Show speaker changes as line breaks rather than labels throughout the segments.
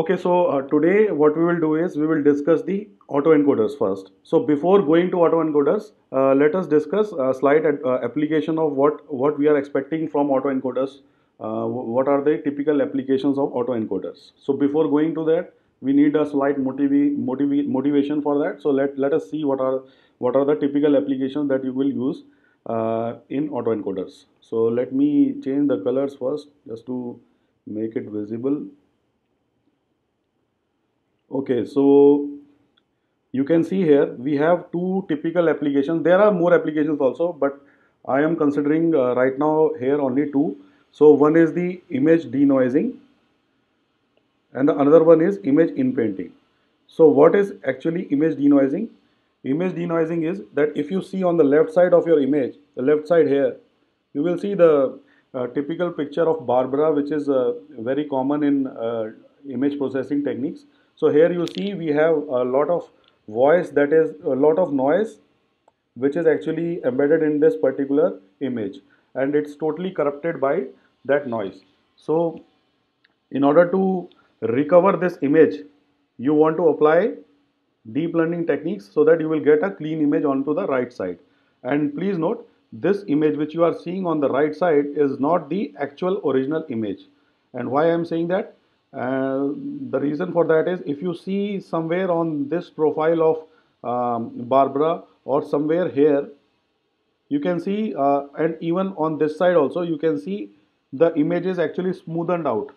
Okay, so uh, today what we will do is we will discuss the autoencoders first. So before going to autoencoders, uh, let us discuss a slight ad- uh, application of what, what we are expecting from autoencoders. Uh, what are the typical applications of autoencoders? So before going to that, we need a slight motiv- motiv- motivation for that. So let, let us see what are what are the typical applications that you will use uh, in autoencoders. So let me change the colors first just to make it visible. Okay, so you can see here we have two typical applications. There are more applications also, but I am considering uh, right now here only two. So one is the image denoising and the another one is image inpainting. So what is actually image denoising? Image denoising is that if you see on the left side of your image, the left side here, you will see the uh, typical picture of Barbara, which is uh, very common in uh, image processing techniques. So here you see we have a lot of voice that is a lot of noise which is actually embedded in this particular image and it's totally corrupted by that noise. So in order to recover this image, you want to apply deep learning techniques so that you will get a clean image onto the right side. And please note, this image which you are seeing on the right side is not the actual original image. And why I am saying that? Uh, the reason for that is if you see somewhere on this profile of um, Barbara or somewhere here, you can see uh, and even on this side also you can see the image is actually smoothened out.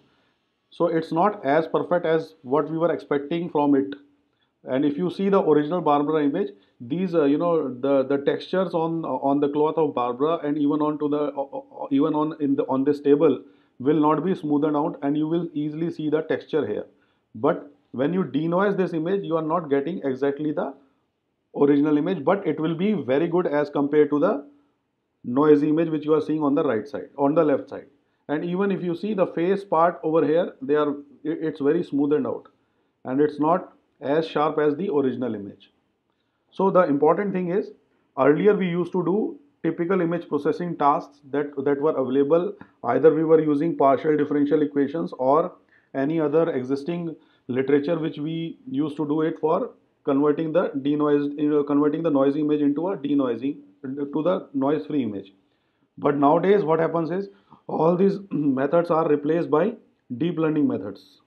So it's not as perfect as what we were expecting from it. And if you see the original barbara image these uh, you know the the textures on on the cloth of barbara and even onto the even on in the on this table will not be smoothened out and you will easily see the texture here. But when you denoise this image you are not getting exactly the original image but it will be very good as compared to the noisy image which you are seeing on the right side on the left side. And even if you see the face part over here they are it's very smoothened out. And it's not as sharp as the original image. So the important thing is earlier we used to do typical image processing tasks that that were available. Either we were using partial differential equations or any other existing literature which we used to do it for converting the denoised converting the noisy image into a denoising to the noise free image. But nowadays what happens is all these methods are replaced by deep learning methods.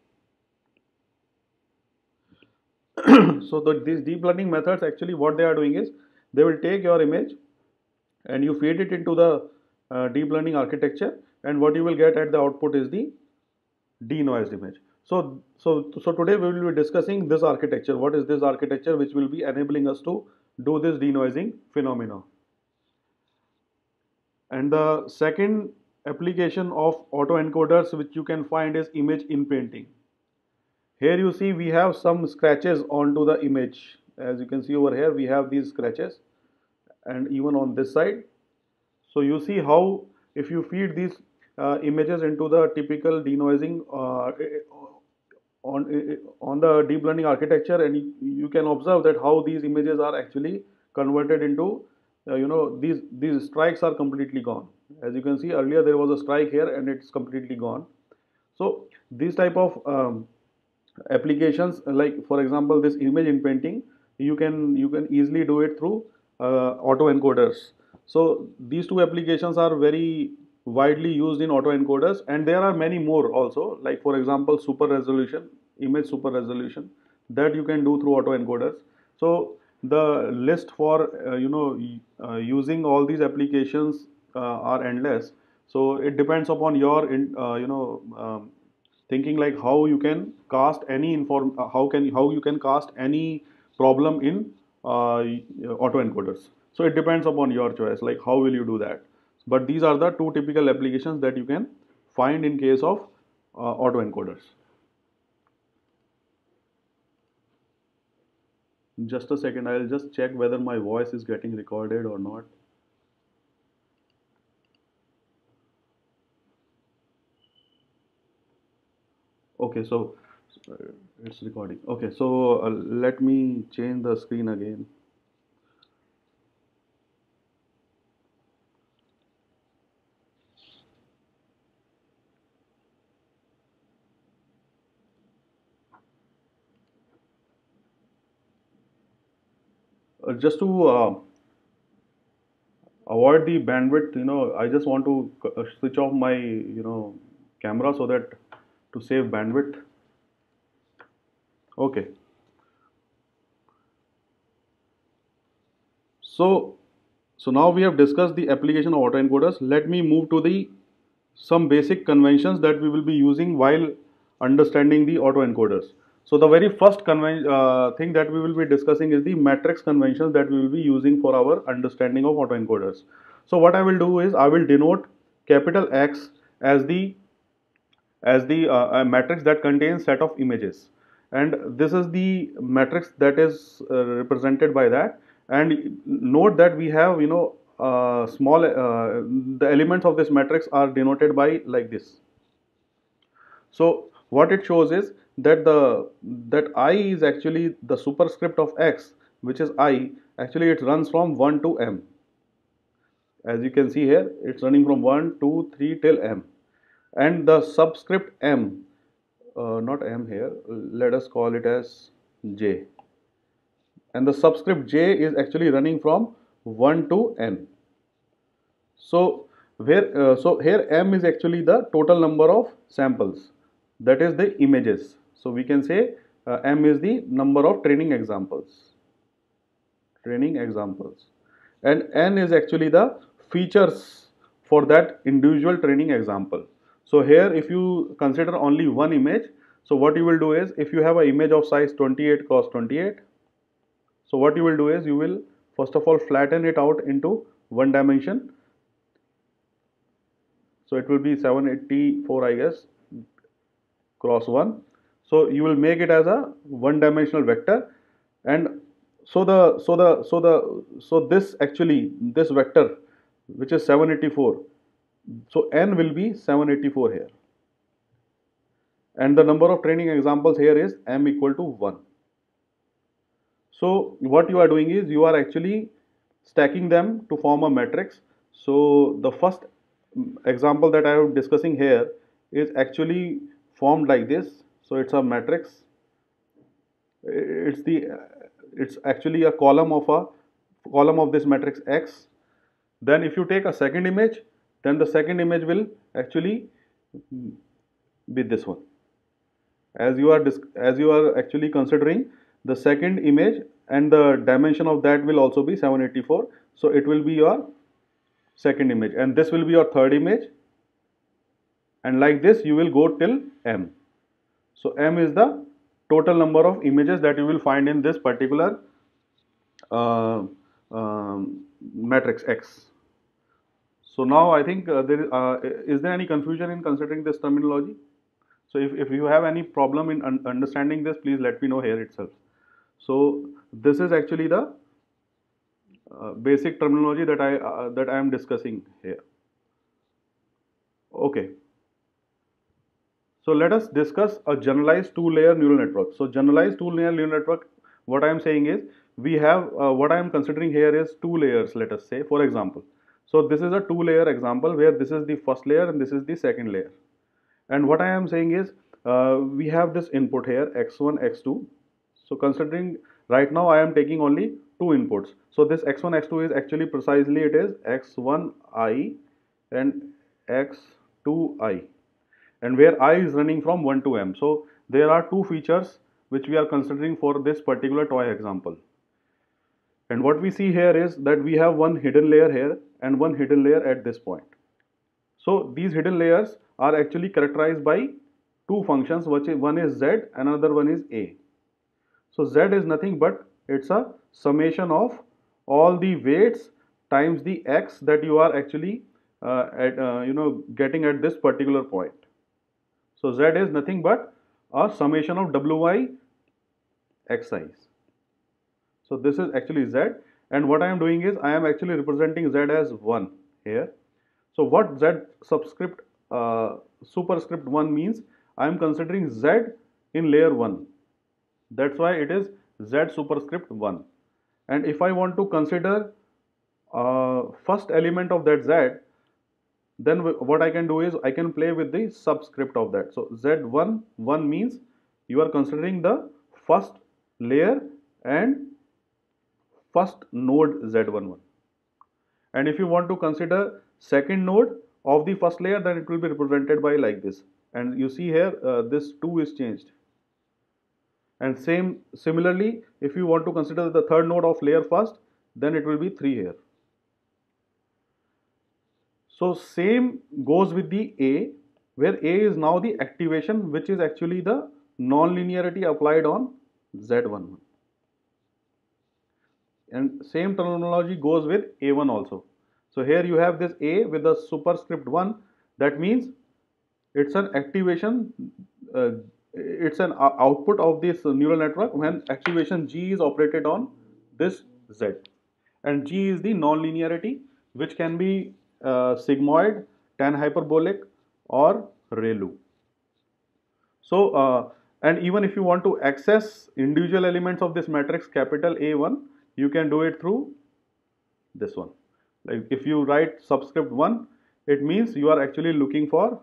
So the, these deep learning methods actually what they are doing is they will take your image and you feed it into the uh, deep learning architecture and what you will get at the output is the denoised image. So so so today we will be discussing this architecture. What is this architecture which will be enabling us to do this denoising phenomena? And the second application of autoencoders which you can find is image inpainting here you see we have some scratches onto the image. As you can see over here we have these scratches and even on this side. So you see how if you feed these uh, images into the typical denoising uh, on on the deep learning architecture and you, can observe that how these images are actually converted into uh, you know these these strikes are completely gone. As you can see earlier there was a strike here and it's completely gone. So these type of um, applications like for example this image inpainting you can you can easily do it through autoencoders so these two applications are very widely used in autoencoders and there are many more also like for example super resolution image super resolution that you can do through autoencoders so the list for uh, you know uh, using all these applications uh, are endless. So it depends upon your in, uh, you know um, thinking like how you can cast any inform uh, how can how you can cast any problem in uh, autoencoders so it depends upon your choice like how will you do that. But these are the two typical applications that you can find in case of uh, autoencoders just a second i'll just check whether my voice is getting recorded or not. Okay so uh, it's recording. Okay so uh, let me change the screen again. Uh, just to uh, avoid the bandwidth you know I just want to uh, switch off my you know camera so that to save bandwidth. Okay. So, so now we have discussed the application of autoencoders. Let me move to the some basic conventions that we will be using while understanding the autoencoders. So the very first uh, thing that we will be discussing is the matrix conventions that we will be using for our understanding of autoencoders. So what I will do is I will denote capital X as the as the uh, matrix that contains set of images and this is the matrix that is uh, represented by that. And note that we have you know uh, small uh, the elements of this matrix are denoted by like this. So what it shows is that the that i is actually the superscript of x which is i. Actually it runs from 1 to m. As you can see here it's running from 1 2 3 till m. And the subscript m uh, not m here. Let us call it as j. And the subscript j is actually running from 1 to n. So where uh, so here m is actually the total number of samples. That is the images. So we can say uh, m is the number of training examples. Training examples. And n is actually the features for that individual training example so here if you consider only one image so what you will do is if you have an image of size 28 cross 28 so what you will do is you will first of all flatten it out into one dimension. So it will be 784 I guess cross 1. So you will make it as a one dimensional vector and so the so the so the so this actually this vector which is 784 so n will be 784 here and the number of training examples here is m equal to 1 so what you are doing is you are actually stacking them to form a matrix. So the first example that I am discussing here is actually formed like this. So it's a matrix. It's the it's actually a column of a column of this matrix X. Then if you take a second image, then the second image will actually be this one. As you are as you are actually considering the second image and the dimension of that will also be 784 so it will be your second image and this will be your third image. And like this you will go till m. So m is the total number of images that you will find in this particular uh, um, matrix x so now i think uh, there is, uh, is there any confusion in considering this terminology so if, if you have any problem in un understanding this please let me know here itself so this is actually the uh, basic terminology that I uh, that I am discussing here. Okay. So let us discuss a generalized two-layer neural network. So generalized two-layer neural network, what I am saying is we have uh, what I am considering here is two layers. Let us say, for example. So this is a two-layer example where this is the first layer and this is the second layer. And what I am saying is uh, we have this input here x1, x2 so considering right now I am taking only two inputs. So this x1, x2 is actually precisely it is x1i and x2i and where i is running from 1 to m. So there are two features which we are considering for this particular toy example. And what we see here is that we have one hidden layer here and one hidden layer at this point. So these hidden layers are actually characterized by two functions, which one is z, another one is a. So Z is nothing but it's a summation of all the weights times the X that you are actually uh, at, uh, you know getting at this particular point. So Z is nothing but a summation of Wi Xi's. So this is actually Z and what I am doing is I am actually representing Z as 1 here. So what Z subscript uh, superscript 1 means I am considering Z in layer 1 that's why it is z superscript 1 and if I want to consider uh, first element of that z then what I can do is I can play with the subscript of that. So z1 1 means you are considering the first layer and first node Z11 and if you want to consider second node of the first layer then it will be represented by like this. And you see here uh, this 2 is changed. And same similarly if you want to consider the third node of layer first then it will be 3 here. So same goes with the A where A is now the activation which is actually the non-linearity applied on Z11 and same terminology goes with A1 also. So here you have this A with the superscript 1 that means it's an activation uh, it's an output of this neural network when activation G is operated on this Z and G is the non-linearity which can be uh, sigmoid, tan hyperbolic or ReLU. So uh, and even if you want to access individual elements of this matrix capital A1 you can do it through this one. Like if you write subscript 1 it means you are actually looking for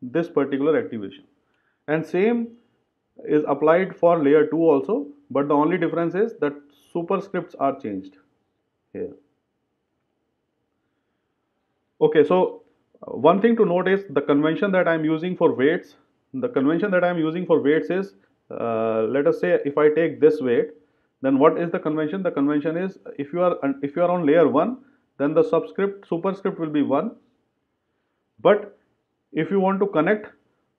this particular activation. And same is applied for layer 2 also but the only difference is that superscripts are changed here. Okay so uh, one thing to note is the convention that I am using for weights. The convention that I am using for weights is uh, let us say if I take this weight then what is the convention? The convention is if you are if you are on layer 1 then the subscript superscript will be 1 but if you want to connect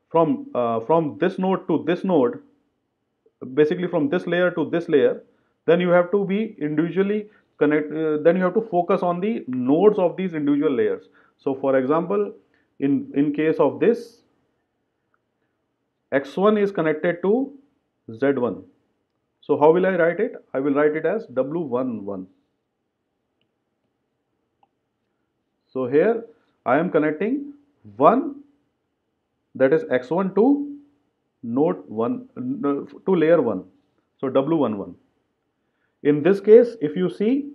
from uh, from this node to this node basically from this layer to this layer then you have to be individually connect uh, then you have to focus on the nodes of these individual layers. So for example in in case of this x1 is connected to z1 so how will I write it? I will write it as W11. So here I am connecting 1 that is x1 to node 1 to layer 1. So W11. In this case if you see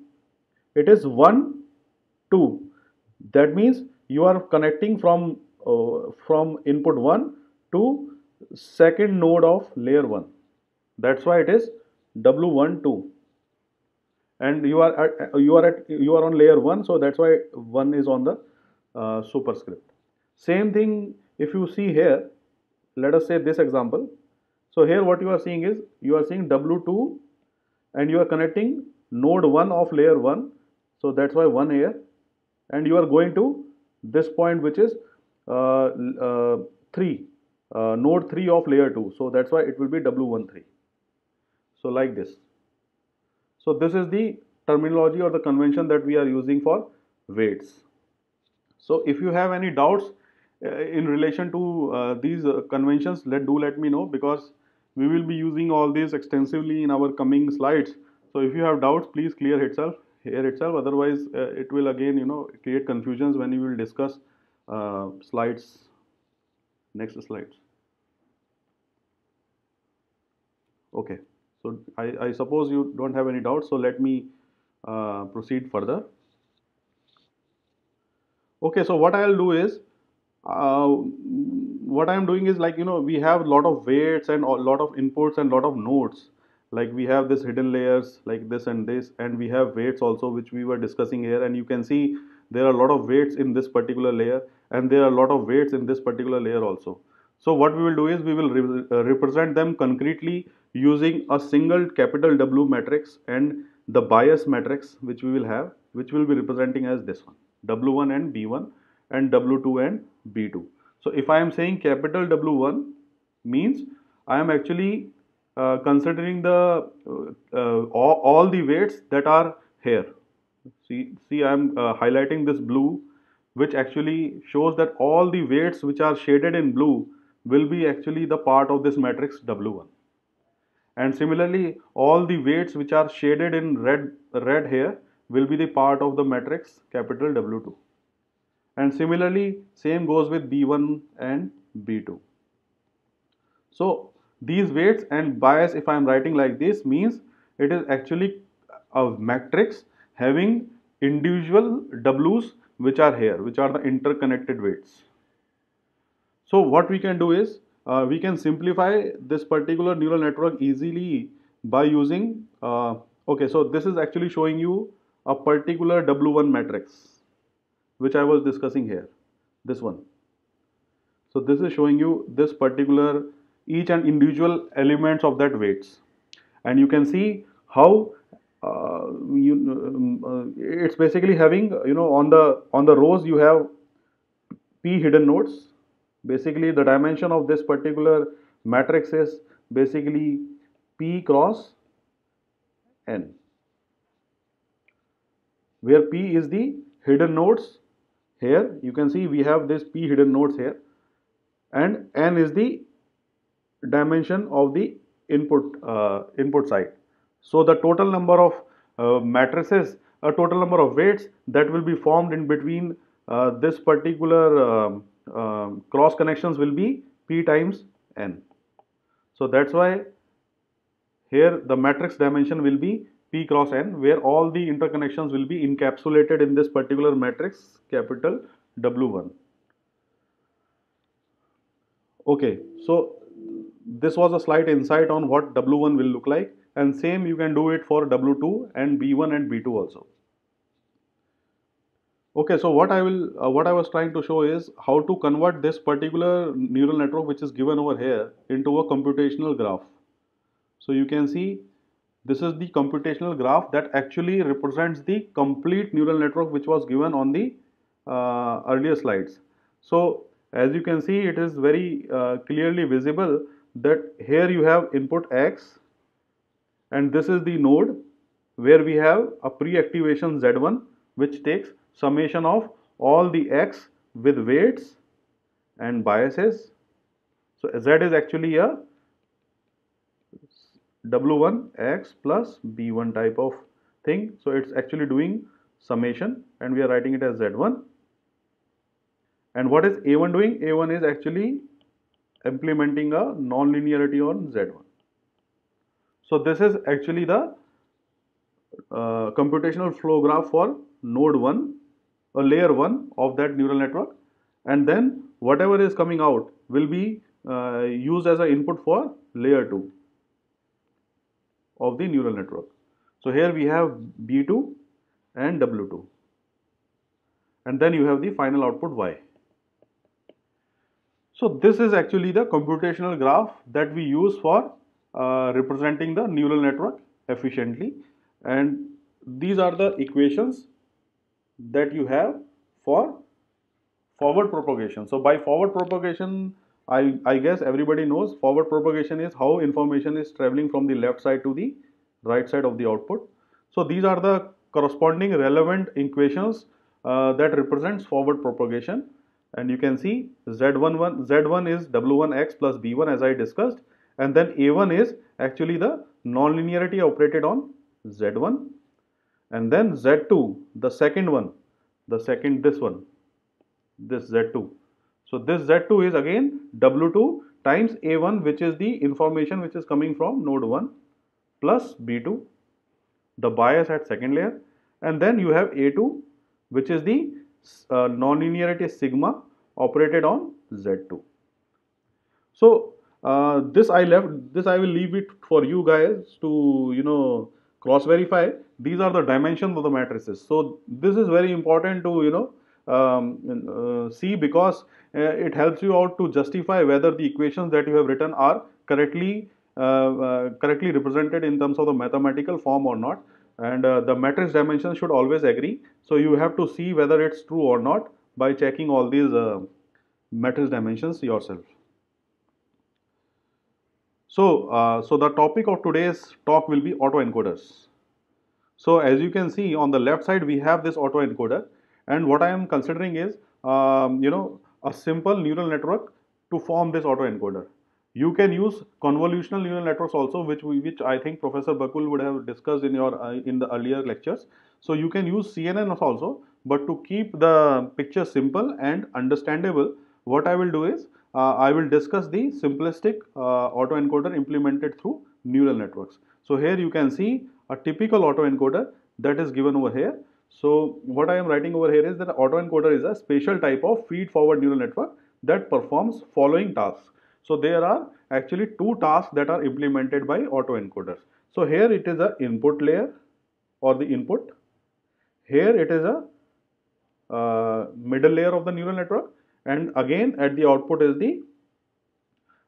it is 1 2 that means you are connecting from uh, from input 1 to second node of layer 1 that's why it is w12 and you are at, you are at you are on layer 1 so that's why 1 is on the uh, superscript. Same thing if you see here let us say this example. So here what you are seeing is you are seeing w2 and you are connecting node 1 of layer 1 so that's why 1 here. And you are going to this point which is uh, uh, 3 uh, node 3 of layer 2 so that's why it will be w13 so like this. So this is the terminology or the convention that we are using for weights. So if you have any doubts uh, in relation to uh, these uh, conventions, let do let me know because we will be using all these extensively in our coming slides. So if you have doubts, please clear itself here itself. Otherwise, uh, it will again you know create confusions when you will discuss uh, slides. Next slides. Okay. So I, I suppose you don't have any doubts. So let me uh, proceed further. Okay, so what I'll do is, uh, what I'm doing is like, you know, we have a lot of weights and a lot of inputs and a lot of nodes. Like we have this hidden layers like this and this, and we have weights also, which we were discussing here. And you can see there are a lot of weights in this particular layer and there are a lot of weights in this particular layer also. So what we will do is we will re uh, represent them concretely using a single capital W matrix and the bias matrix which we will have which will be representing as this one W1 and B1 and W2 and B2. So if I am saying capital W1 means I am actually uh, considering the uh, uh, all, all, the weights that are here. See, see I am uh, highlighting this blue which actually shows that all the weights which are shaded in blue will be actually the part of this matrix W1 and similarly all the weights which are shaded in red red here will be the part of the matrix capital W2 and similarly same goes with B1 and B2 so these weights and bias if I am writing like this means it is actually a matrix having individual W's which are here which are the interconnected weights. So what we can do is uh, we can simplify this particular neural network easily by using uh, Okay, so this is actually showing you a particular W1 matrix which I was discussing here, this one. So this is showing you this particular each and individual elements of that weights and you can see how uh, you um, uh, it's basically having you know on the on the rows you have p hidden nodes basically the dimension of this particular matrix is basically p cross n where p is the hidden nodes here. You can see we have this p hidden nodes here and n is the dimension of the input uh, input side. So the total number of uh, matrices a total number of weights that will be formed in between uh, this particular um, um, cross connections will be p times n so that's why here the matrix dimension will be p cross n where all the interconnections will be encapsulated in this particular matrix capital W1. Okay, so this was a slight insight on what W1 will look like and same you can do it for W2 and B1 and B2 also. Okay, so what I will, uh, what I was trying to show is how to convert this particular neural network which is given over here into a computational graph. So you can see this is the computational graph that actually represents the complete neural network which was given on the uh, earlier slides. So as you can see it is very uh, clearly visible that here you have input x and this is the node where we have a pre-activation z1 which takes summation of all the x with weights and biases. So z is actually a w1 x plus b1 type of thing. So it's actually doing summation and we are writing it as z1. And what is a1 doing? a1 is actually implementing a non-linearity on z1. So this is actually the uh, computational flow graph for node 1, a layer 1 of that neural network and then whatever is coming out will be uh, used as an input for layer 2 of the neural network. So here we have B2 and W2 and then you have the final output Y. So this is actually the computational graph that we use for uh, representing the neural network efficiently and these are the equations that you have for forward propagation. So by forward propagation I, I guess everybody knows forward propagation is how information is traveling from the left side to the right side of the output. So these are the corresponding relevant equations uh, that represents forward propagation and you can see Z11, Z1 is W1x plus B1 as I discussed and then A1 is actually the nonlinearity operated on Z1 and then Z2 the second one the second this one this Z2 so this Z2 is again W2 times A1 which is the information which is coming from node 1 plus B2 the bias at second layer and then you have A2 which is the uh, nonlinearity sigma operated on Z2. So uh, this I left this I will leave it for you guys to you know cross verify these are the dimensions of the matrices. So this is very important to you know um, uh, see because uh, it helps you out to justify whether the equations that you have written are correctly uh, uh correctly represented in terms of the mathematical form or not. And uh, the matrix dimensions should always agree. So you have to see whether it's true or not by checking all these uh, matrix dimensions yourself so so the topic of today's talk will be autoencoders so as you can see on the left side we have this autoencoder and what I am considering is, um, you know, a simple neural network to form this autoencoder. You can use convolutional neural networks also, which we, which I think Professor Bakul would have discussed in your uh, in the earlier lectures. So you can use CNN also, but to keep the picture simple and understandable, what I will do is uh, I will discuss the simplistic uh, autoencoder implemented through neural networks. So here you can see a typical autoencoder that is given over here. So what I am writing over here is that autoencoder is a special type of feed forward neural network that performs following tasks. So there are actually two tasks that are implemented by autoencoders. So here it is a input layer or the input. Here it is a uh, middle layer of the neural network and again at the output is the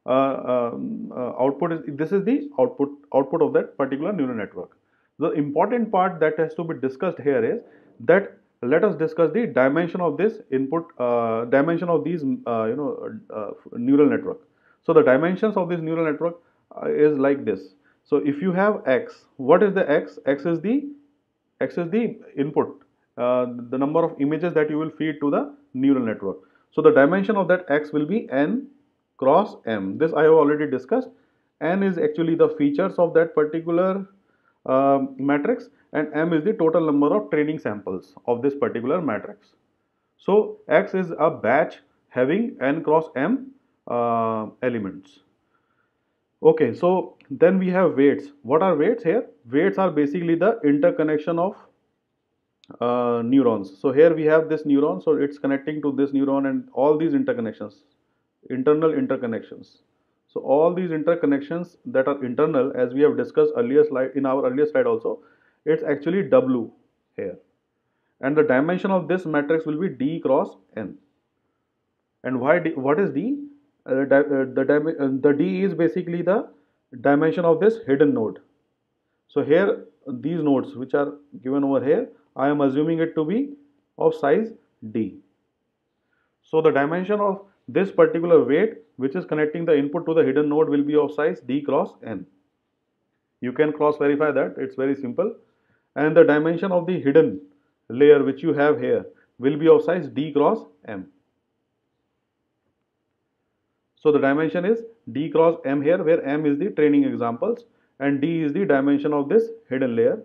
uh, um, uh, output is this is the output output of that particular neural network. The important part that has to be discussed here is that let us discuss the dimension of this input uh, dimension of these uh, you know uh, neural network. So the dimensions of this neural network uh, is like this. So if you have x, what is the x? x is the x is the input, uh, the number of images that you will feed to the neural network. So the dimension of that x will be n cross m. This I have already discussed. n is actually the features of that particular uh, matrix and m is the total number of training samples of this particular matrix. So x is a batch having n cross m uh, elements. Okay, so then we have weights. What are weights here? Weights are basically the interconnection of uh, neurons. So here we have this neuron, so it's connecting to this neuron and all these interconnections, internal interconnections. So all these interconnections that are internal, as we have discussed earlier slide in our earlier slide also, it's actually W here. And the dimension of this matrix will be D cross N. And why D, what is D? uh, uh the, uh, the D is basically the dimension of this hidden node. So here these nodes which are given over here, I am assuming it to be of size D. So the dimension of this particular weight which is connecting the input to the hidden node will be of size D cross N. You can cross verify that, it's very simple. And the dimension of the hidden layer which you have here will be of size D cross M. So the dimension is d cross m here where m is the training examples and d is the dimension of this hidden layer.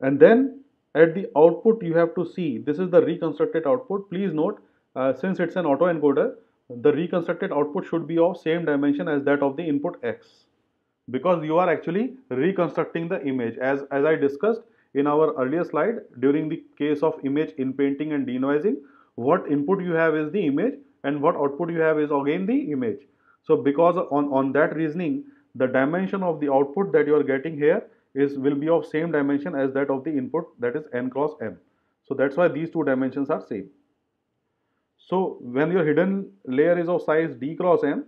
And then at the output you have to see this is the reconstructed output. Please note uh, since it's an autoencoder the reconstructed output should be of same dimension as that of the input x because you are actually reconstructing the image as, as I discussed in our earlier slide during the case of image inpainting and denoising what input you have is the image and what output you have is again the image. So because on, on that reasoning, the dimension of the output that you are getting here is will be of same dimension as that of the input that is n cross m. So that's why these two dimensions are same. So when your hidden layer is of size d cross m,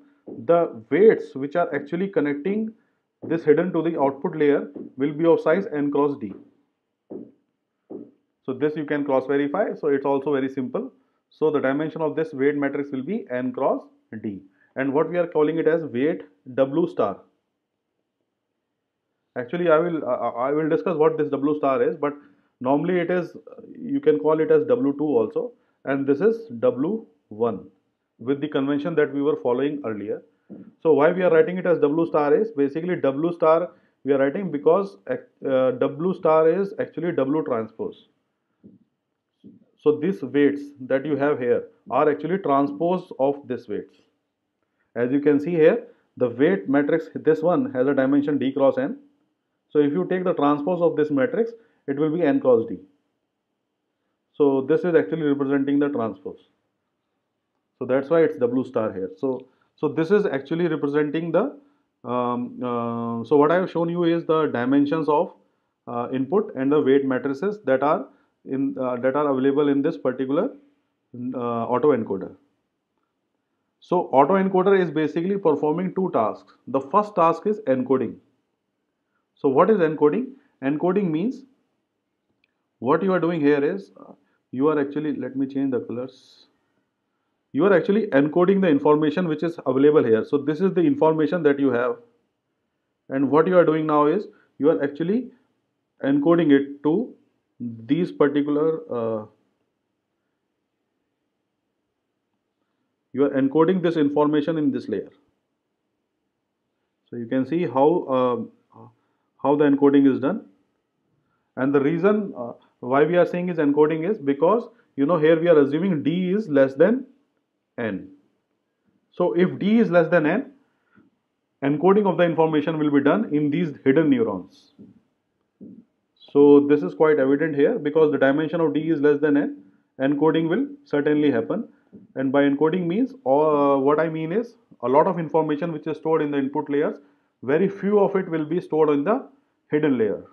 the weights which are actually connecting this hidden to the output layer will be of size n cross d. So this you can cross verify. So it's also very simple. So the dimension of this weight matrix will be n cross d and what we are calling it as weight w star. Actually I will uh, I will discuss what this w star is but normally it is you can call it as w2 also and this is w1 with the convention that we were following earlier. So why we are writing it as w star is basically w star we are writing because uh, w star is actually w transpose so these weights that you have here are actually transpose of this weights. As you can see here, the weight matrix, this one has a dimension d cross n. So if you take the transpose of this matrix, it will be n cross d. So this is actually representing the transpose. So that's why it's W star here. So, so this is actually representing the, um, uh, so what I have shown you is the dimensions of uh, input and the weight matrices that are in uh, that are available in this particular uh, autoencoder. So autoencoder is basically performing two tasks. The first task is encoding. So what is encoding? Encoding means what you are doing here is uh, you are actually let me change the colors. You are actually encoding the information which is available here. So this is the information that you have and what you are doing now is you are actually encoding it to these particular uh, you are encoding this information in this layer so you can see how uh, how the encoding is done. And the reason uh, why we are saying is encoding is because you know here we are assuming d is less than n. So if d is less than n encoding of the information will be done in these hidden neurons. So this is quite evident here because the dimension of D is less than n, encoding will certainly happen. And by encoding means uh, what i mean is a lot of information which is stored in the input layers very few of it will be stored in the hidden layer.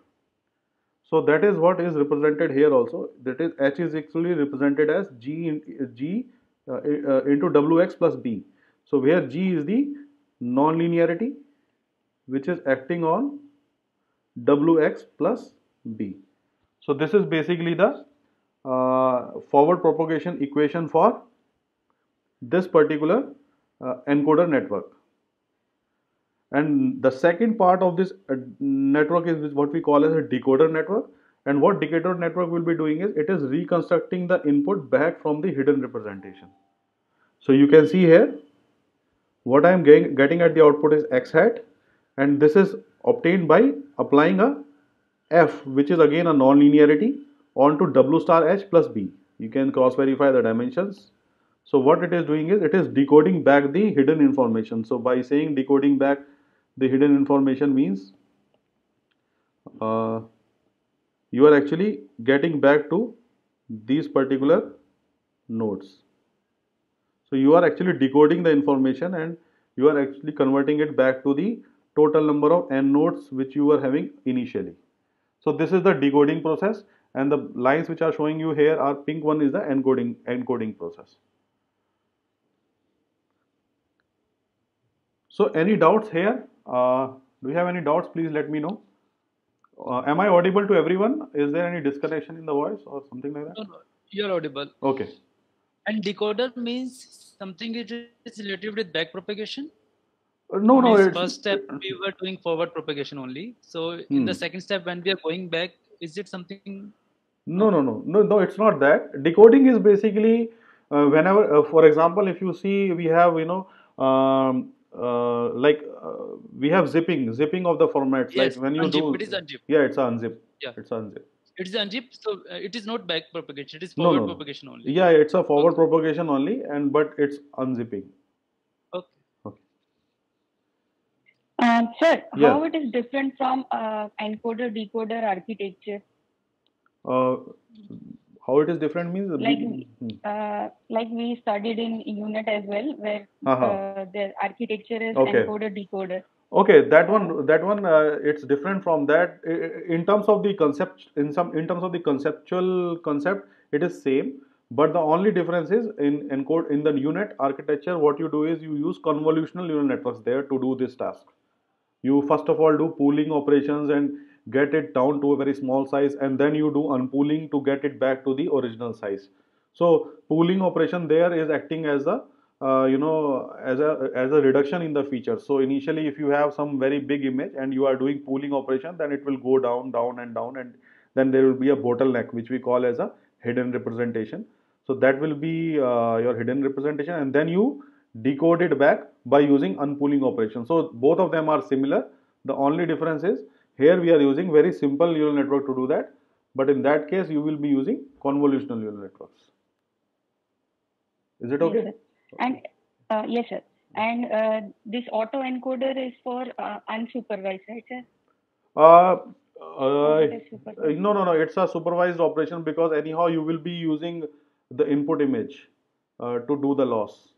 So that is what is represented here also. That is h is actually represented as g g uh, uh, into wx plus b. So where g is the non-linearity which is acting on wx plus b. So this is basically the uh, forward propagation equation for this particular uh, encoder network. And the second part of this uh, network is what we call as a decoder network. And what decoder network will be doing is it is reconstructing the input back from the hidden representation. So you can see here what I am getting at the output is x hat and this is obtained by applying a f which is again a non-linearity onto w star h plus b. You can cross verify the dimensions so what it is doing is it is decoding back the hidden information. So by saying decoding back the hidden information means uh, you are actually getting back to these particular nodes. So you are actually decoding the information and you are actually converting it back to the total number of n nodes which you were having initially. So this is the decoding process and the lines which are showing you here are pink one is the encoding encoding process. So any doubts here? Uh, do you have any doubts? Please let me know. Uh, am I audible to everyone? Is there any disconnection in the voice or something like that?
No, no, you're audible.
Okay.
And decoder means something it is related with back propagation?
Uh, no, no.
It's, first step we were doing forward propagation only. So hmm. in the hmm. second step when we are going back, is it something?
No, no, no, no, no. It's not that. Decoding is basically uh, whenever, uh, for example, if you see, we have you know um, uh, like uh, we have zipping, zipping of the formats.
Yes,
like when you
unzip,
do,
it is unzip.
Yeah, it's unzip.
Yeah,
it's unzip.
It's unzip, so uh, it is not back propagation. It is forward no, no. propagation only.
Yeah, it's a forward okay. propagation only, and but it's unzipping.
Okay.
Okay.
Um, sir, yeah. how it is different from uh, encoder decoder architecture?
Uh, how it is different means
like hmm. uh, like we studied in U-Net as well where uh-huh. uh, the architecture is okay. encoder decoder
okay that one that one uh, it's different from that in terms of the concept in some in terms of the conceptual concept it is same but the only difference is in encode in the U-Net architecture what you do is you use convolutional neural networks there to do this task you first of all do pooling operations and get it down to a very small size and then you do unpooling to get it back to the original size. So pooling operation there is acting as a uh, you know as a as a reduction in the feature. So initially if you have some very big image and you are doing pooling operation then it will go down down and down and then there will be a bottleneck which we call as a hidden representation. So that will be uh, your hidden representation and then you decode it back by using unpooling operation. So both of them are similar. The only difference is here we are using very simple neural network to do that, but in that case you will be using convolutional neural networks. Is it okay?
Yes, and uh, yes, sir. And uh, this auto encoder is for uh, unsupervised, right, sir?
Uh, uh, no, no, no. It's a supervised operation because anyhow you will be using the input image uh, to do the loss.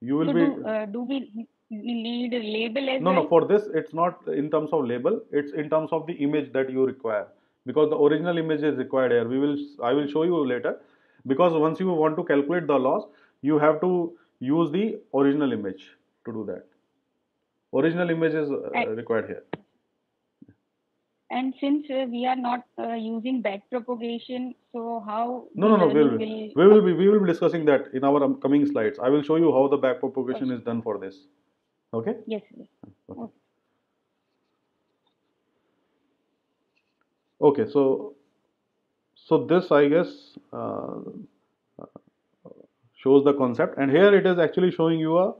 You will
so
be.
Do, uh, do we a label as
no
well?
no for this it's not in terms of label it's in terms of the image that you require. Because the original image is required here. We will i will show you later. Because once you want to calculate the loss you have to use the original image to do that. Original image is uh, required here.
And since uh, we are not uh, using back propagation so how
no no no we will, will, we will be we will be discussing that in our coming slides. I will show you how the back propagation okay. is done for this Okay?
Yes. Okay.
okay. so so this I guess uh, shows the concept and here it is actually showing you a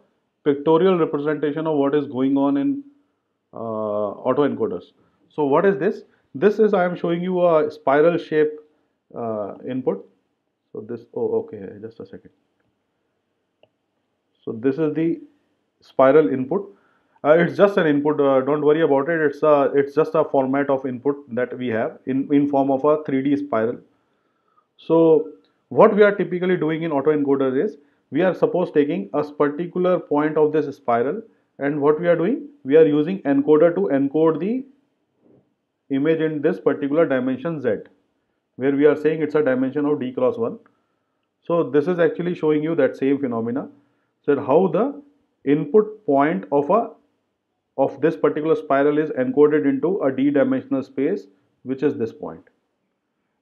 pictorial representation of what is going on in uh, autoencoders. So what is this? This is I am showing you a spiral shape uh, input. So this, oh okay, just a second. So this is the spiral input. Uh, it's just an input. Uh, don't worry about it. It's a it's just a format of input that we have in in form of a 3D spiral. So what we are typically doing in autoencoder is we are suppose taking a particular point of this spiral and what we are doing we are using encoder to encode the image in this particular dimension z where we are saying it's a dimension of d cross 1 so this is actually showing you that same phenomena so how the input point of a of this particular spiral is encoded into a d-dimensional space which is this point.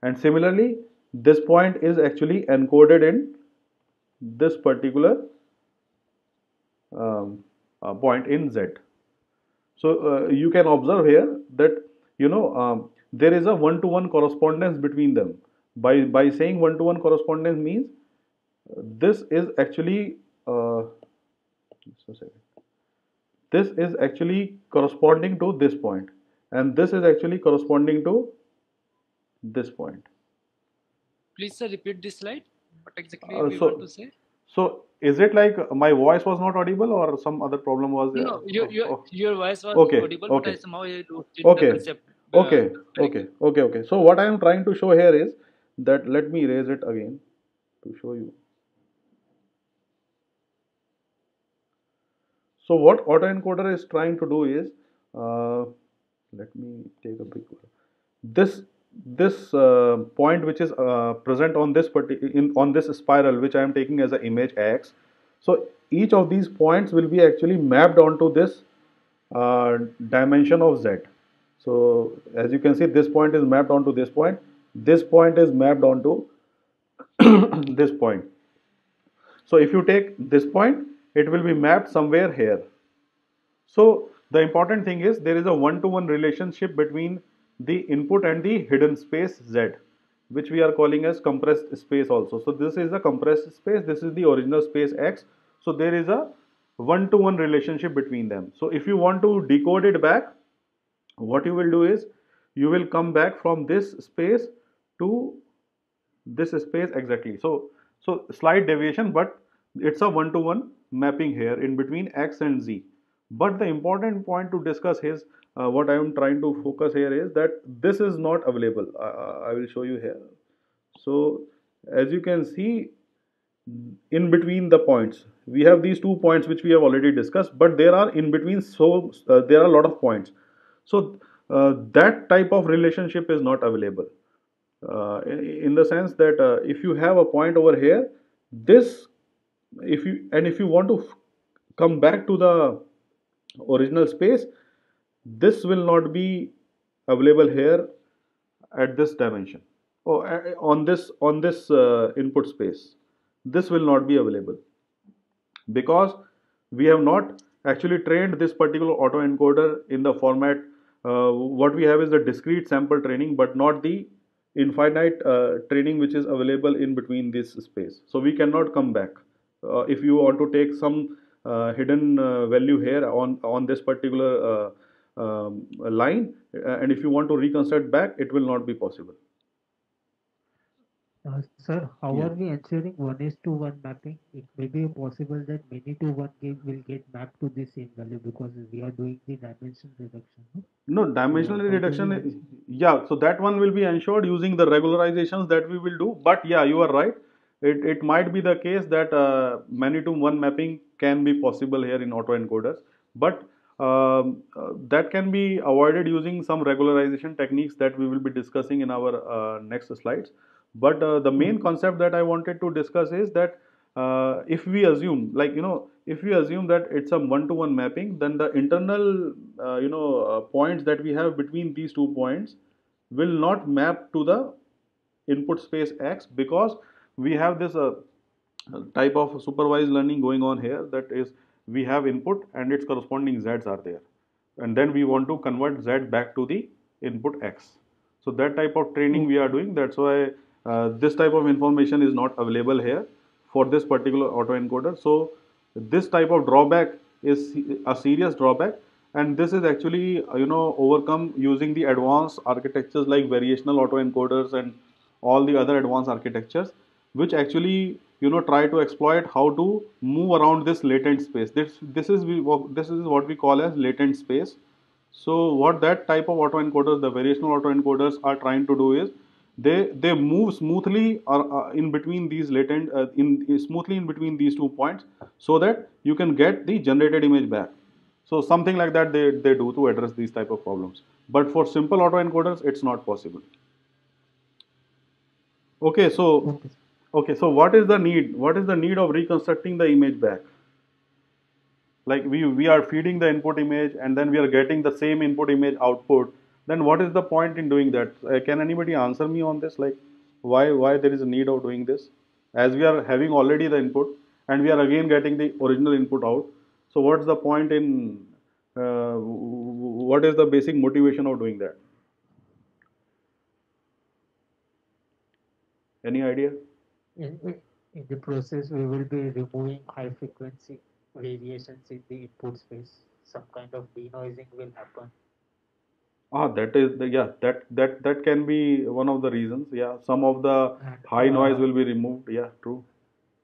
And similarly this point is actually encoded in this particular um, uh, point in z. So uh, you can observe here that you know um, there is a one-to-one -one correspondence between them. By by saying one-to-one -one correspondence means uh, this is actually uh, this is actually corresponding to this point and this is actually corresponding to this point.
Please sir repeat this slide. What exactly uh, we so, want to say?
So is it like my voice was not audible or some other problem was
there? No, your, your, oh. your voice was
okay,
audible
okay.
but somehow you
okay. Concept, uh, okay, okay, okay, okay. So what I am trying to show here is that let me raise it again to show you. So what autoencoder is trying to do is, uh, let me take a big one. This this uh, point which is uh, present on this in on this spiral which I am taking as an image x. So each of these points will be actually mapped onto this uh, dimension of z. So as you can see, this point is mapped onto this point. This point is mapped onto this point. So if you take this point, it will be mapped somewhere here. So the important thing is there is a one-to-one -one relationship between the input and the hidden space Z which we are calling as compressed space also. So this is the compressed space, this is the original space X. So there is a one-to-one -one relationship between them. So if you want to decode it back, what you will do is you will come back from this space to this space exactly. So, so slight deviation but it's a one-to-one -one mapping here in between x and z. But the important point to discuss is uh, what I am trying to focus here is that this is not available. Uh, I will show you here. So as you can see in between the points we have these two points which we have already discussed but there are in between so uh, there are a lot of points. So uh, that type of relationship is not available. Uh, in the sense that uh, if you have a point over here this if you and if you want to come back to the original space this will not be available here at this dimension. Or oh, on this on this uh, input space this will not be available. Because we have not actually trained this particular autoencoder in the format uh, what we have is the discrete sample training but not the infinite uh, training which is available in between this space. So we cannot come back if you want to take some uh, hidden uh, value here on on this particular uh, um, line and if you want to reconstruct back it will not be possible
uh, sir, how yeah. are we ensuring one is to one mapping? It may be possible that many to one will get mapped to the same value because we are doing the dimension reduction.
No, no dimensional so, reduction, is, yeah, so that one will be ensured using the regularizations that we will do. But yeah, you are right. It, it might be the case that uh, many to one mapping can be possible here in autoencoders but um, uh, that can be avoided using some regularization techniques that we will be discussing in our uh, next slides. But uh, the main concept that I wanted to discuss is that uh, if we assume like you know if we assume that it's a one-to-one -one mapping then the internal uh, you know uh, points that we have between these two points will not map to the input space x because we have this type of supervised learning going on here that is we have input and its corresponding z's are there. And then we want to convert z back to the input x. So that type of training we are doing that's why uh, this type of information is not available here for this particular autoencoder so this type of drawback is a serious drawback. And this is actually uh, you know overcome using the advanced architectures like variational autoencoders and all the other advanced architectures which actually you know try to exploit how to move around this latent space. This this is we this is what we call as latent space. So what that type of autoencoders the variational autoencoders are trying to do is they they move smoothly or uh, in between these latent uh, in smoothly in between these two points so that you can get the generated image back. So something like that they, they do to address these type of problems. But for simple autoencoders it's not possible. Okay so okay so what is the need? What is the need of reconstructing the image back? Like we we are feeding the input image and then we are getting the same input image output. Then what is the point in doing that? Uh, can anybody answer me on this? Like why why there is a need of doing this? As we are having already the input and we are again getting the original input out. So what's the point in uh, what is the basic motivation of doing that? Any idea
in, in the process we will be removing high frequency variations in the input space. Some kind of denoising will happen.
Ah that is the yeah that that that can be one of the reasons. Yeah some of the
And,
high noise
uh,
will be removed. Yeah true.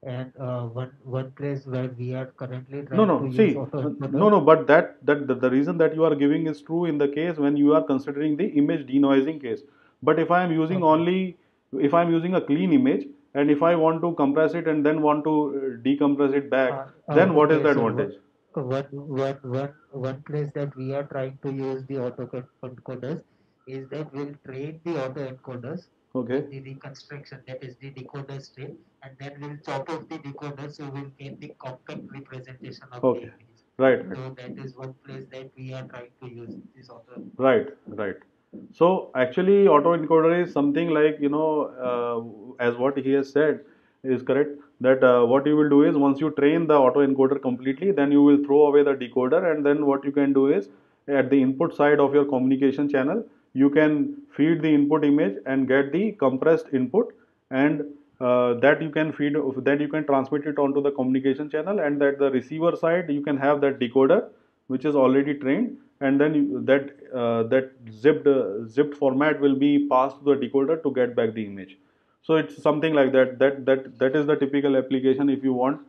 And uh, one one place where we are currently
no no see no no but that that the, the reason that you are giving is true in the case when you are considering the image denoising case. But if i am using
Okay.
only if i am using a clean image and if i want to compress it and then want to uh, decompress it back
Uh, uh,
then what is
okay,
the
so
advantage
one, one, one, one place that we are trying to use the autoencoders is that we'll train the autoencoders
okay
the reconstruction that is the decoder stream and then we'll chop off the decoder so we'll get the compact representation of
Okay.
the image.
right right
So that is one place that we are trying to use this auto.
Right, right. So actually, autoencoder is something like you know, uh, as what he has said is correct. That uh, what you will do is once you train the autoencoder completely, then you will throw away the decoder, and then what you can do is at the input side of your communication channel, you can feed the input image and get the compressed input, and uh, that you can feed that you can transmit it onto the communication channel, and that the receiver side you can have that decoder which is already trained and then that uh, that zipped uh, zipped format will be passed to the decoder to get back the image. So it's something like that that that that is the typical application if you want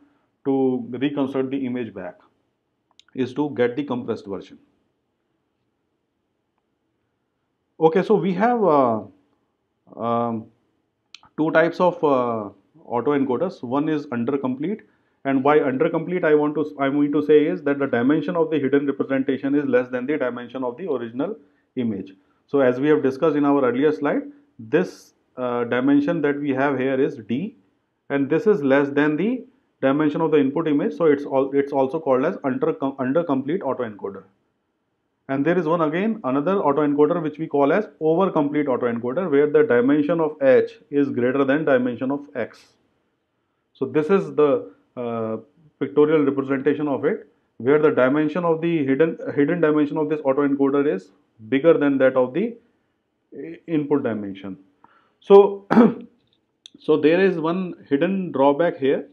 to reconstruct the image back is to get the compressed version. Okay so we have uh, um, two types of uh, autoencoders one is undercomplete and why undercomplete i want to i'm going to say is that the dimension of the hidden representation is less than the dimension of the original image. So as we have discussed in our earlier slide this uh, dimension that we have here is d and this is less than the dimension of the input image. So it's all it's also called as under undercomplete autoencoder. And there is one again another autoencoder which we call as overcomplete autoencoder where the dimension of h is greater than dimension of x. So this is the pictorial representation of it where the dimension of the hidden hidden dimension of this autoencoder is bigger than that of the uh, input dimension. So so there is one hidden drawback here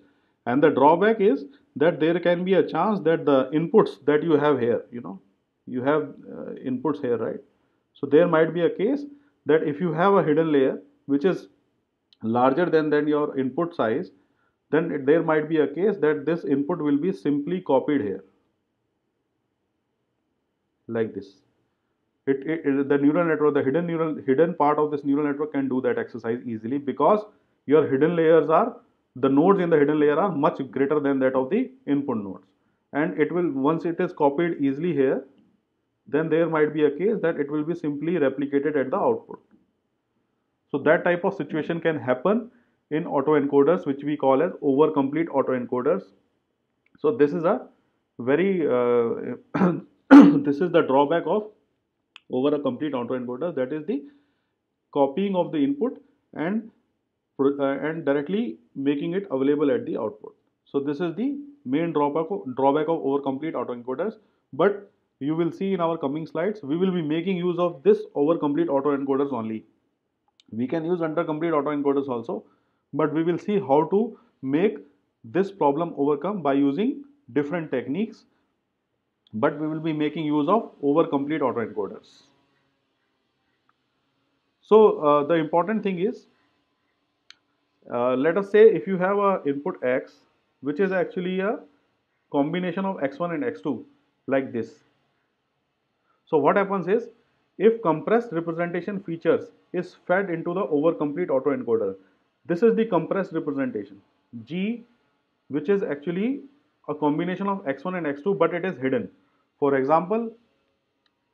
and the drawback is that there can be a chance that the inputs that you have here you know you have uh, inputs here right? So there might be a case that if you have a hidden layer which is larger than than your input size then it, there might be a case that this input will be simply copied here. Like this. It, it, the neural network the hidden neural hidden part of this neural network can do that exercise easily because your hidden layers are the nodes in the hidden layer are much greater than that of the input nodes. And it will once it is copied easily here then there might be a case that it will be simply replicated at the output. So that type of situation can happen in autoencoders which we call as overcomplete autoencoders. So this is a very uh, this is the drawback of over a complete autoencoder that is the copying of the input and uh, and directly making it available at the output. So this is the main drawback of, drawback of over complete autoencoders. But you will see in our coming slides we will be making use of this over complete autoencoders only. We can use under complete autoencoders also but we will see how to make this problem overcome by using different techniques but we will be making use of over complete autoencoders so uh, the important thing is uh, let us say if you have a input x which is actually a combination of x1 and x2 like this so what happens is if compressed representation features is fed into the overcomplete autoencoder. This is the compressed representation. G, which is actually a combination of x1 and x2, but it is hidden. For example,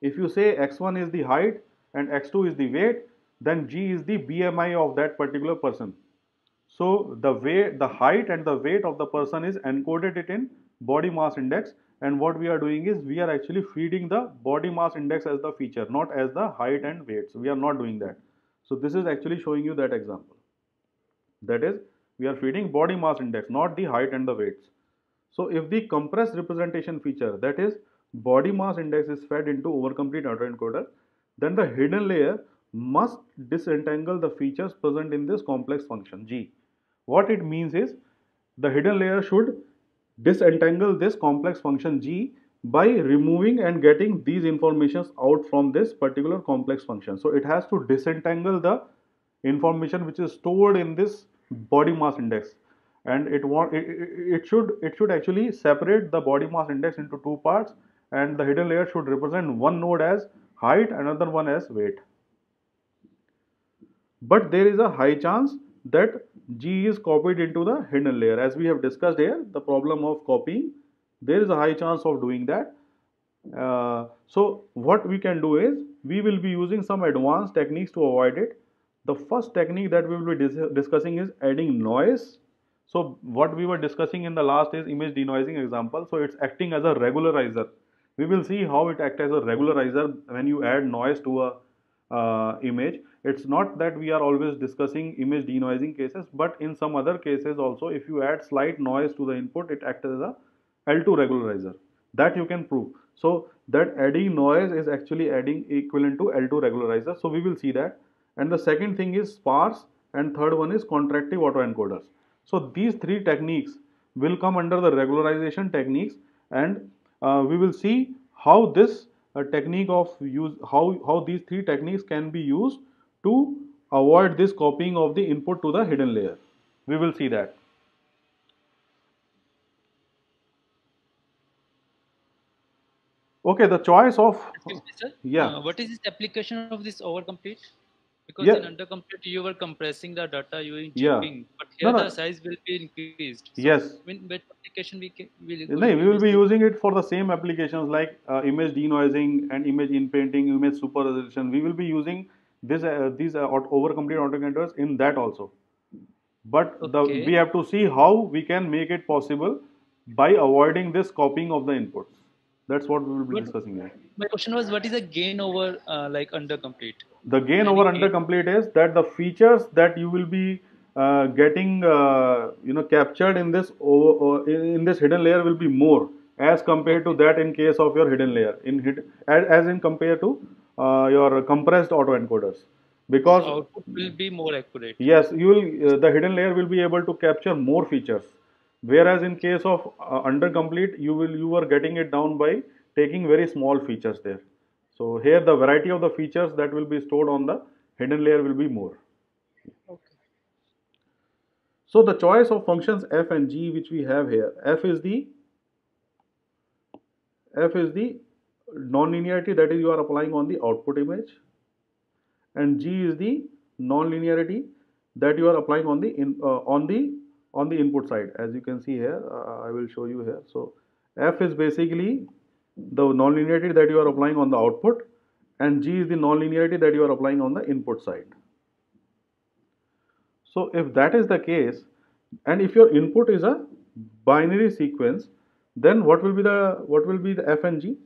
if you say x1 is the height and x2 is the weight, then G is the BMI of that particular person. So the weight, the height and the weight of the person is encoded it in body mass index and what we are doing is we are actually feeding the body mass index as the feature not as the height and weights we are not doing that so this is actually showing you that example that is we are feeding body mass index not the height and the weights. So if the compressed representation feature that is body mass index is fed into overcomplete autoencoder then the hidden layer must disentangle the features present in this complex function. G. What it means is the hidden layer should disentangle this complex function g by removing and getting these informations out from this particular complex function. So it has to disentangle the information which is stored in this body mass index and it want it, it should it should actually separate the body mass index into two parts and the hidden layer should represent one node as height another one as weight but there is a high chance that G is copied into the hidden layer. As we have discussed here, the problem of copying, there is a high chance of doing that. Uh, so what we can do is, we will be using some advanced techniques to avoid it. The first technique that we will be dis discussing is adding noise. So what we were discussing in the last is image denoising example. So it's acting as a regularizer. We will see how it acts as a regularizer when you add noise to a uh, image it's not that we are always discussing image denoising cases but in some other cases also if you add slight noise to the input it acts as a L2 regularizer that you can prove so that adding noise is actually adding equivalent to L2 regularizer so we will see that and the second thing is sparse and third one is contractive autoencoders so these three techniques will come under the regularization techniques and uh, we will see how this uh, technique of use how how these three techniques can be used to avoid this copying of the input to the hidden layer. We will see that. Okay, the choice of
yeah. Uh, what is this application of this overcomplete? Because yeah. in undercomplete you were compressing the data you were checking, yeah. but here no, no. the size will be increased.
So yes.
In which application we can, will
no, we will be using it for the same applications like uh, image denoising and image inpainting, image super resolution. We will be using this uh, these uh, over complete autocontrollers in that also but okay. the, we have to see how we can make it possible by avoiding this copying of the inputs that's what we will be but discussing here
my question was what is the gain over uh, like under complete
the gain over under complete is that the features that you will be uh, getting uh, you know captured in this over, in this hidden layer will be more as compared to that in case of your hidden layer in hid, as, as in compared to uh, your compressed autoencoders because
output will be more accurate.
Yes, you will. Uh, the hidden layer will be able to capture more features, whereas in case of uh, undercomplete, you will you are getting it down by taking very small features there. So here the variety of the features that will be stored on the hidden layer will be more. Okay. So the choice of functions f and g which we have here, f is the f is the non-linearity that is you are applying on the output image and G is the non-linearity that you are applying on the in, uh, on the on the input side as you can see here uh, I will show you here so F is basically the non-linearity that you are applying on the output and G is the non-linearity that you are applying on the input side so if that is the case and if your input is a binary sequence then what will be the what will be the F and G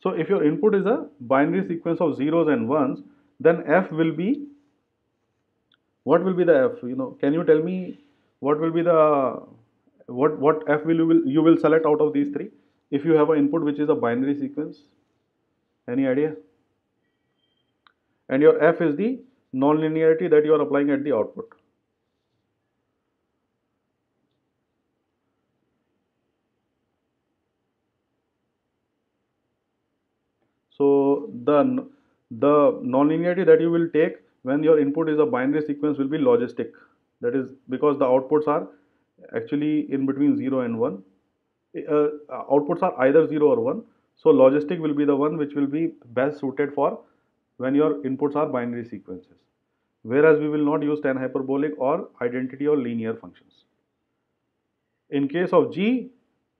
so if your input is a binary sequence of zeros and ones, then f will be, what will be the f? You know, can you tell me what will be the, what, what f will you, will you will select out of these three? If you have an input which is a binary sequence, any idea? And your f is the non-linearity that you are applying at the output. So the, the nonlinearity that you will take when your input is a binary sequence will be logistic. That is because the outputs are actually in between 0 and 1. Uh, outputs are either 0 or 1. So logistic will be the one which will be best suited for when your inputs are binary sequences. Whereas we will not use tan hyperbolic or identity or linear functions. In case of G,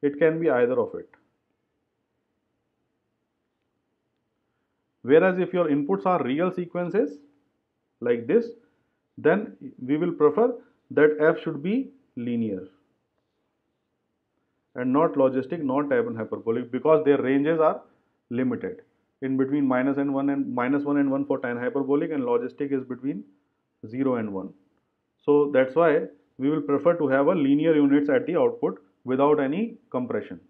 it can be either of it. Whereas if your inputs are real sequences like this, then we will prefer that f should be linear and not logistic, not tan hyperbolic because their ranges are limited in between minus and 1 and minus 1 and 1 for tan hyperbolic and logistic is between 0 and 1. So that's why we will prefer to have a linear units at the output without any compression.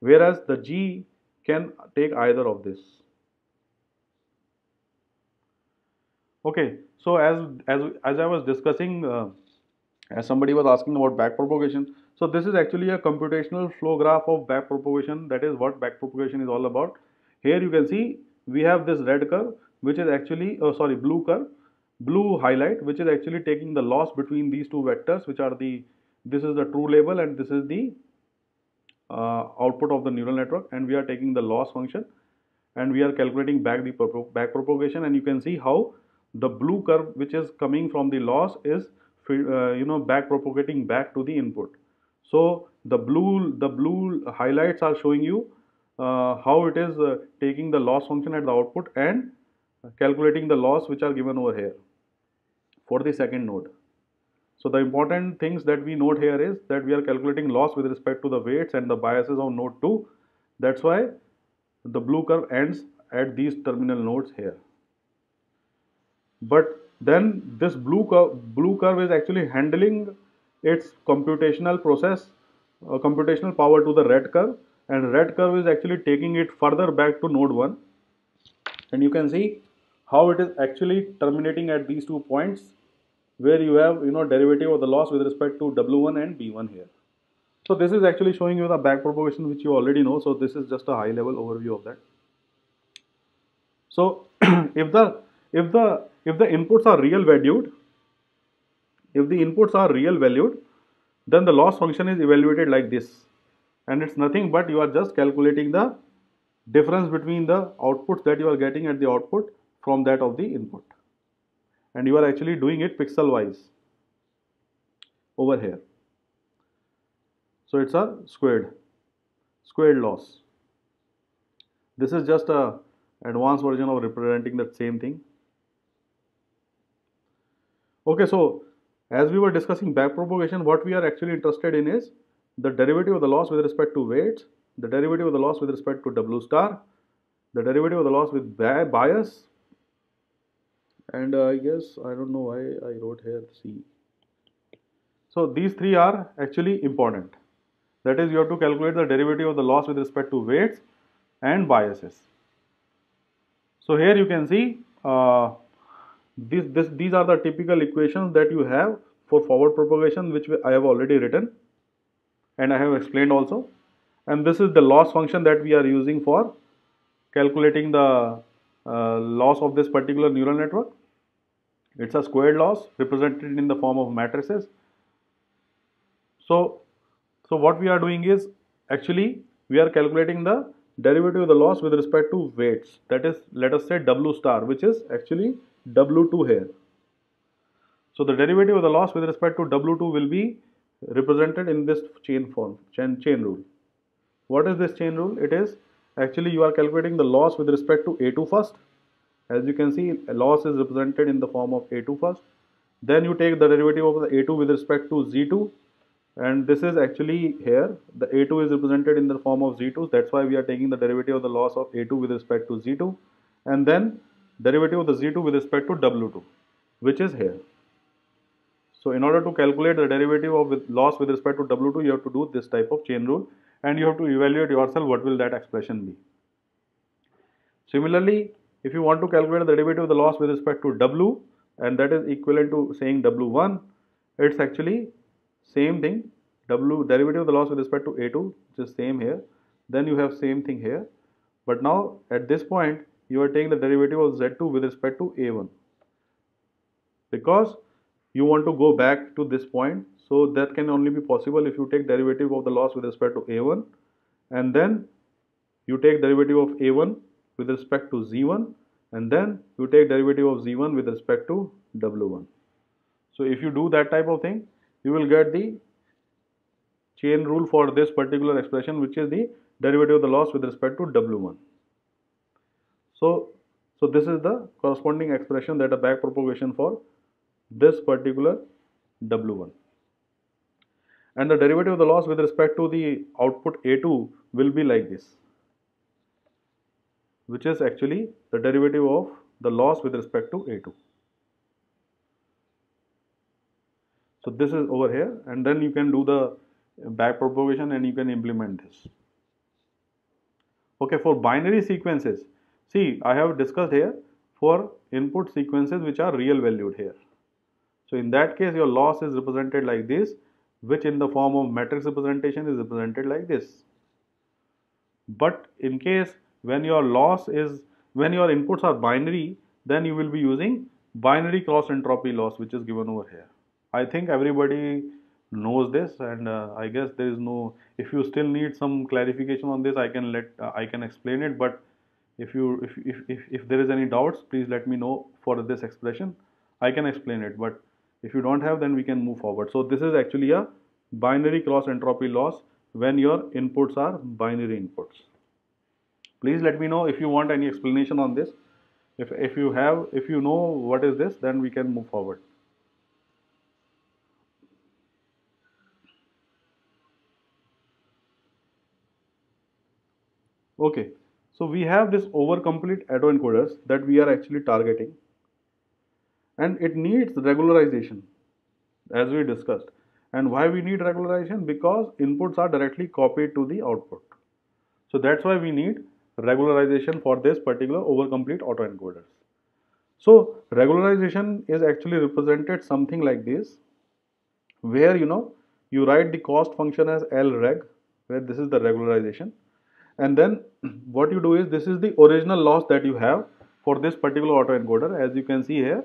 Whereas the G can take either of this. Okay, so as as as I was discussing, uh, as somebody was asking about back backpropagation, so this is actually a computational flow graph of backpropagation. That is what backpropagation is all about. Here you can see we have this red curve, which is actually oh sorry blue curve, blue highlight, which is actually taking the loss between these two vectors, which are the this is the true label and this is the uh, output of the neural network, and we are taking the loss function, and we are calculating back the backpropagation, and you can see how the blue curve which is coming from the loss is uh, you know back propagating back to the input so the blue the blue highlights are showing you uh, how it is uh, taking the loss function at the output and calculating the loss which are given over here for the second node. So the important things that we note here is that we are calculating loss with respect to the weights and the biases of node 2 that's why the blue curve ends at these terminal nodes here. But then this blue blue curve is actually handling its computational process, uh, computational power to the red curve and red curve is actually taking it further back to node 1 and you can see how it is actually terminating at these two points where you have you know derivative of the loss with respect to w1 and b1 here. So this is actually showing you the back propagation which you already know so this is just a high level overview of that. So if the if the if the inputs are real valued, if the inputs are real valued, then the loss function is evaluated like this. And it's nothing but you are just calculating the difference between the outputs that you are getting at the output from that of the input. And you are actually doing it pixel wise over here. So it's a squared, squared loss. This is just a advanced version of representing that same thing. Okay, so as we were discussing backpropagation, what we are actually interested in is the derivative of the loss with respect to weights, the derivative of the loss with respect to W star, the derivative of the loss with bias, and uh, I guess I don't know why I wrote here C. So these three are actually important. That is, you have to calculate the derivative of the loss with respect to weights and biases. So here you can see uh, this, this, these are the typical equations that you have for forward propagation which I have already written and I have explained also and this is the loss function that we are using for calculating the uh, loss of this particular neural network. It's a squared loss represented in the form of matrices. So, so what we are doing is actually we are calculating the derivative of the loss with respect to weights that is let us say W star which is actually W2 here. So the derivative of the loss with respect to W2 will be represented in this chain form, chain, chain rule. What is this chain rule? It is actually you are calculating the loss with respect to A2 first. As you can see, loss is represented in the form of A2 first. Then you take the derivative of the A2 with respect to Z2 and this is actually here the A2 is represented in the form of Z2 that's why we are taking the derivative of the loss of A2 with respect to Z2 and then derivative of the Z2 with respect to W2 which is here. So in order to calculate the derivative of loss with respect to W2 you have to do this type of chain rule and you have to evaluate yourself what will that expression be. Similarly if you want to calculate the derivative of the loss with respect to W and that is equivalent to saying W1 it's actually same thing. W derivative of the loss with respect to A2 which is same here. Then you have same thing here. But now at this point you are taking the derivative of z2 with respect to a1 because you want to go back to this point so that can only be possible if you take derivative of the loss with respect to a1 and then you take derivative of a1 with respect to z1 and then you take derivative of z1 with respect to w1 so if you do that type of thing you will get the chain rule for this particular expression which is the derivative of the loss with respect to w1 so so this is the corresponding expression that a back propagation for this particular w1 and the derivative of the loss with respect to the output a2 will be like this which is actually the derivative of the loss with respect to A2. So this is over here and then you can do the back propagation and you can implement this. Okay, for binary sequences, see I have discussed here for input sequences which are real valued here. So in that case your loss is represented like this which in the form of matrix representation is represented like this. But in case when your loss is when your inputs are binary then you will be using binary cross entropy loss which is given over here. I think everybody knows this and uh, i guess there is no if you still need some clarification on this i can let uh, i can explain it. But if you if, if if if there is any doubts please let me know for this expression. I can explain it but if you don't have then we can move forward. So this is actually a binary cross entropy loss when your inputs are binary inputs. Please let me know if you want any explanation on this. If, if you have if you know what is this then we can move forward. Okay. So we have this over complete autoencoders that we are actually targeting and it needs regularization as we discussed. And why we need regularization? Because inputs are directly copied to the output. So that's why we need regularization for this particular overcomplete autoencoders. So regularization is actually represented something like this where you know you write the cost function as LREG where this is the regularization. And then what you do is this is the original loss that you have for this particular autoencoder. As you can see here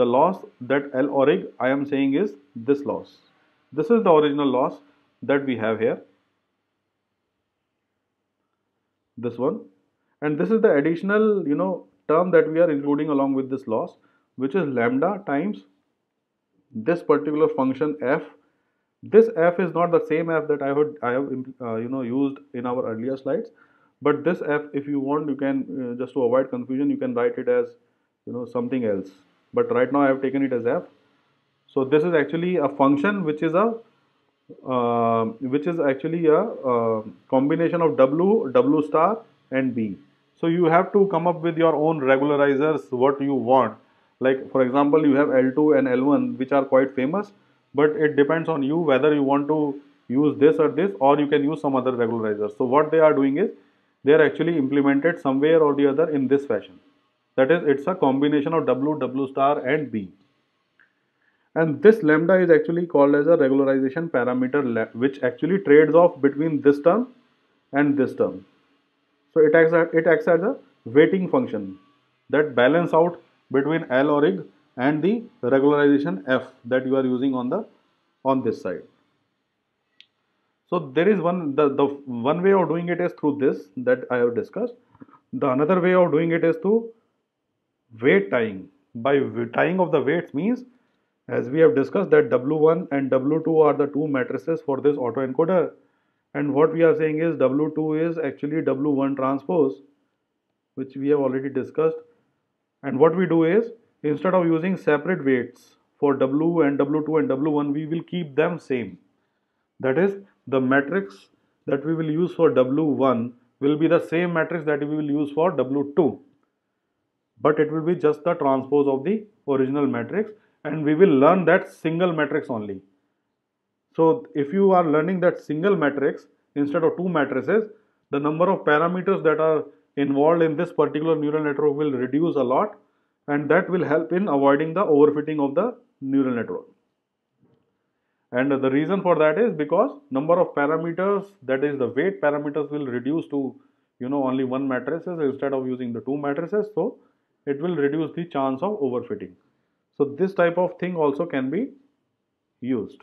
the loss that L orig I am saying is this loss. This is the original loss that we have here. This one. And this is the additional you know term that we are including along with this loss which is lambda times this particular function f. This f is not the same f that i have i have uh, you know used in our earlier slides. But this f if you want you can uh, just to avoid confusion you can write it as you know something else but right now i have taken it as f so this is actually a function which is a uh, which is actually a uh, combination of W, W star and B. So you have to come up with your own regularizers what you want. Like for example, you have L2 and L1 which are quite famous, but it depends on you whether you want to use this or this or you can use some other regularizer. So what they are doing is they are actually implemented somewhere or the other in this fashion. That is, it's a combination of W, W star and B. And this lambda is actually called as a regularization parameter which actually trades off between this term and this term. So it acts, as, it acts as a weighting function that balance out between L orig and the regularization f that you are using on the on this side. So there is one the, the one way of doing it is through this that I have discussed. The another way of doing it is through weight tying. By tying of the weights means as we have discussed that W1 and W2 are the two matrices for this autoencoder. And what we are saying is W2 is actually W1 transpose which we have already discussed. And what we do is instead of using separate weights for W and W2 and W1 we will keep them same. That is the matrix that we will use for W1 will be the same matrix that we will use for W2 but it will be just the transpose of the original matrix and we will learn that single matrix only. So if you are learning that single matrix instead of two matrices, the number of parameters that are involved in this particular neural network will reduce a lot and that will help in avoiding the overfitting of the neural network. And the reason for that is because number of parameters that is the weight parameters will reduce to you know only one matrices instead of using the two matrices so it will reduce the chance of overfitting. So this type of thing also can be used.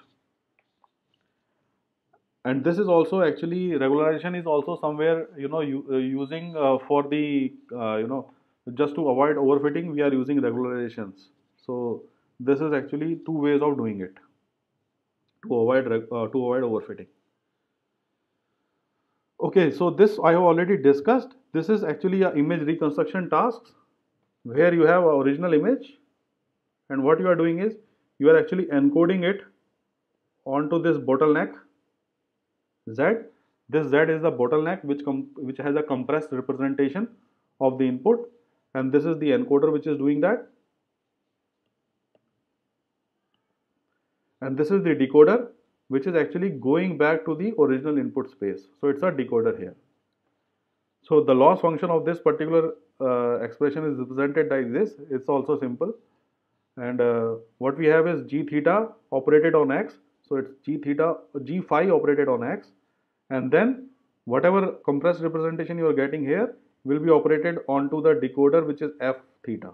And this is also actually regularization is also somewhere you know you, uh, using uh, for the uh, you know just to avoid overfitting we are using regularizations so this is actually two ways of doing it to avoid uh, to avoid overfitting okay so this I have already discussed this is actually a image reconstruction tasks where you have original image and what you are doing is you are actually encoding it onto this bottleneck Z. This Z is the bottleneck which which has a compressed representation of the input and this is the encoder which is doing that. And this is the decoder which is actually going back to the original input space. So it's a decoder here. So the loss function of this particular uh, expression is represented like this. It's also simple. And uh, what we have is g theta operated on x. So it's g theta g phi operated on x. And then whatever compressed representation you are getting here will be operated onto the decoder which is f theta.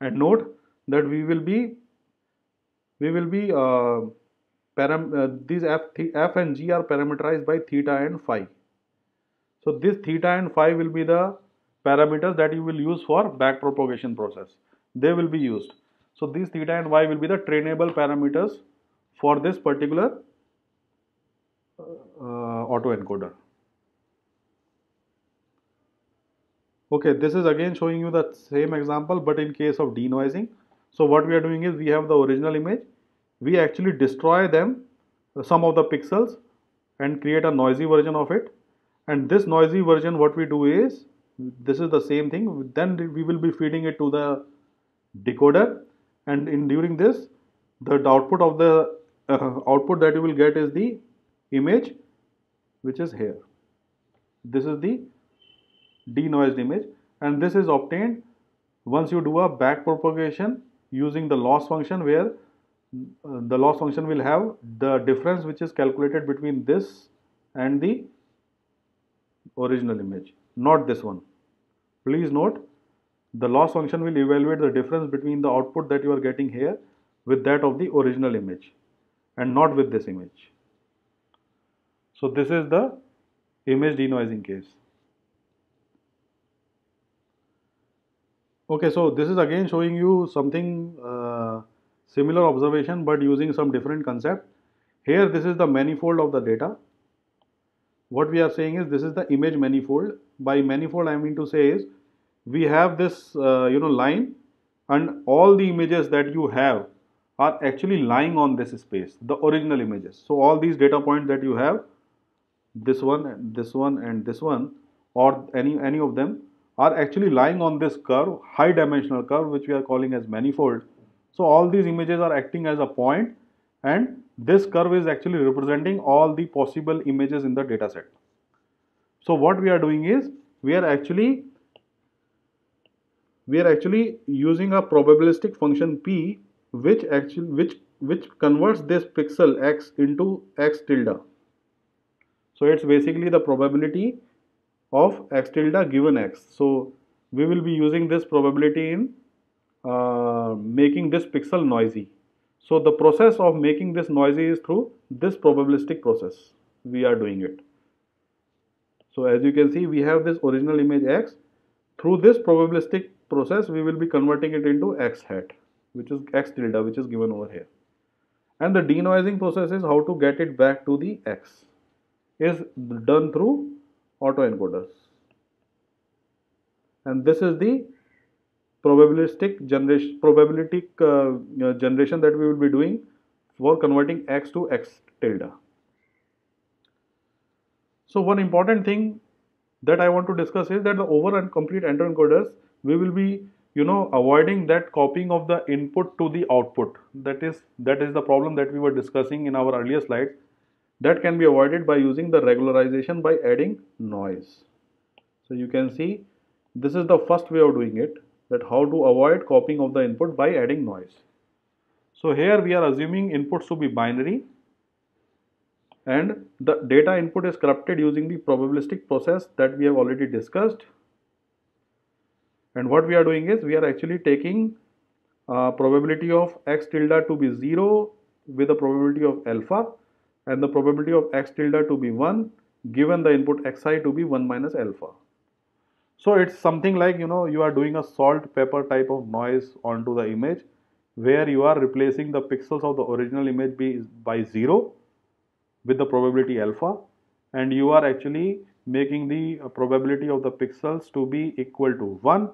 And note that we will be we will be uh, param uh, these f, f and g are parameterized by theta and phi. So this theta and phi will be the parameters that you will use for back propagation process. They will be used. So these theta and y will be the trainable parameters for this particular uh, autoencoder Okay, this is again showing you the same example but in case of denoising. So what we are doing is we have the original image, we actually destroy them, some of the pixels and create a noisy version of it. And this noisy version what we do is, this is the same thing, then we will be feeding it to the decoder. And in during this the output of the uh, output that you will get is the image which is here. This is the denoised image. And this is obtained once you do a back propagation using the loss function where uh, the loss function will have the difference which is calculated between this and the original image not this one please note the loss function will evaluate the difference between the output that you are getting here with that of the original image and not with this image so this is the image denoising case Okay, so this is again showing you something uh, similar observation but using some different concept. Here this is the manifold of the data. What we are saying is this is the image manifold. By manifold I mean to say is we have this uh, you know line and all the images that you have are actually lying on this space, the original images. So all these data points that you have, this one, this one and this one or any, any of them are actually lying on this curve, high dimensional curve, which we are calling as manifold. So all these images are acting as a point and this curve is actually representing all the possible images in the data set. So what we are doing is we are actually we are actually using a probabilistic function p which actually which which converts this pixel x into x tilde. So it's basically the probability of x tilde given x. So we will be using this probability in uh, making this pixel noisy. So the process of making this noisy is through this probabilistic process. We are doing it. So as you can see, we have this original image x. Through this probabilistic process, we will be converting it into x hat, which is x tilde, which is given over here. And the denoising process is how to get it back to the x is done through autoencoders and this is the probabilistic generation probability uh, uh, generation that we will be doing for converting x to x tilde. So one important thing that i want to discuss is that the over and complete autoencoders we will be you know avoiding that copying of the input to the output. That is that is the problem that we were discussing in our earlier slides. That can be avoided by using the regularization by adding noise. So you can see this is the first way of doing it that how to avoid copying of the input by adding noise. So here we are assuming inputs to be binary and the data input is corrupted using the probabilistic process that we have already discussed. And what we are doing is we are actually taking probability of x tilde to be 0 with a probability of alpha and the probability of x tilde to be 1 given the input xi to be 1 minus alpha. So it's something like you know you are doing a salt pepper type of noise onto the image where you are replacing the pixels of the original image by 0 with the probability alpha and you are actually making the uh, probability of the pixels to be equal to 1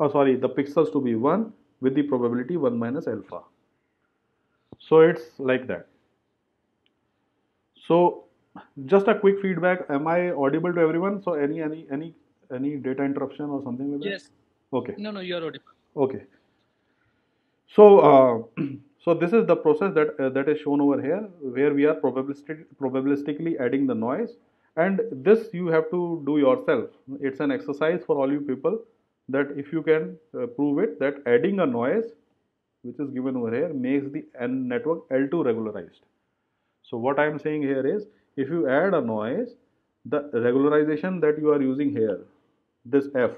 oh sorry the pixels to be 1 with the probability 1 minus alpha. So it's like that. So just a quick feedback. Am i audible to everyone? So any any any any data interruption or something like that? yes. okay.
No no you are audible.
Okay. So uh, so this is the process that uh, that is shown over here where we are probabilistic, probabilistically adding the noise. And this you have to do yourself. It's an exercise for all you people that if you can uh, prove it that adding a noise which is given over here makes the n network L2 regularized. So what I am saying here is if you add a noise the regularization that you are using here this F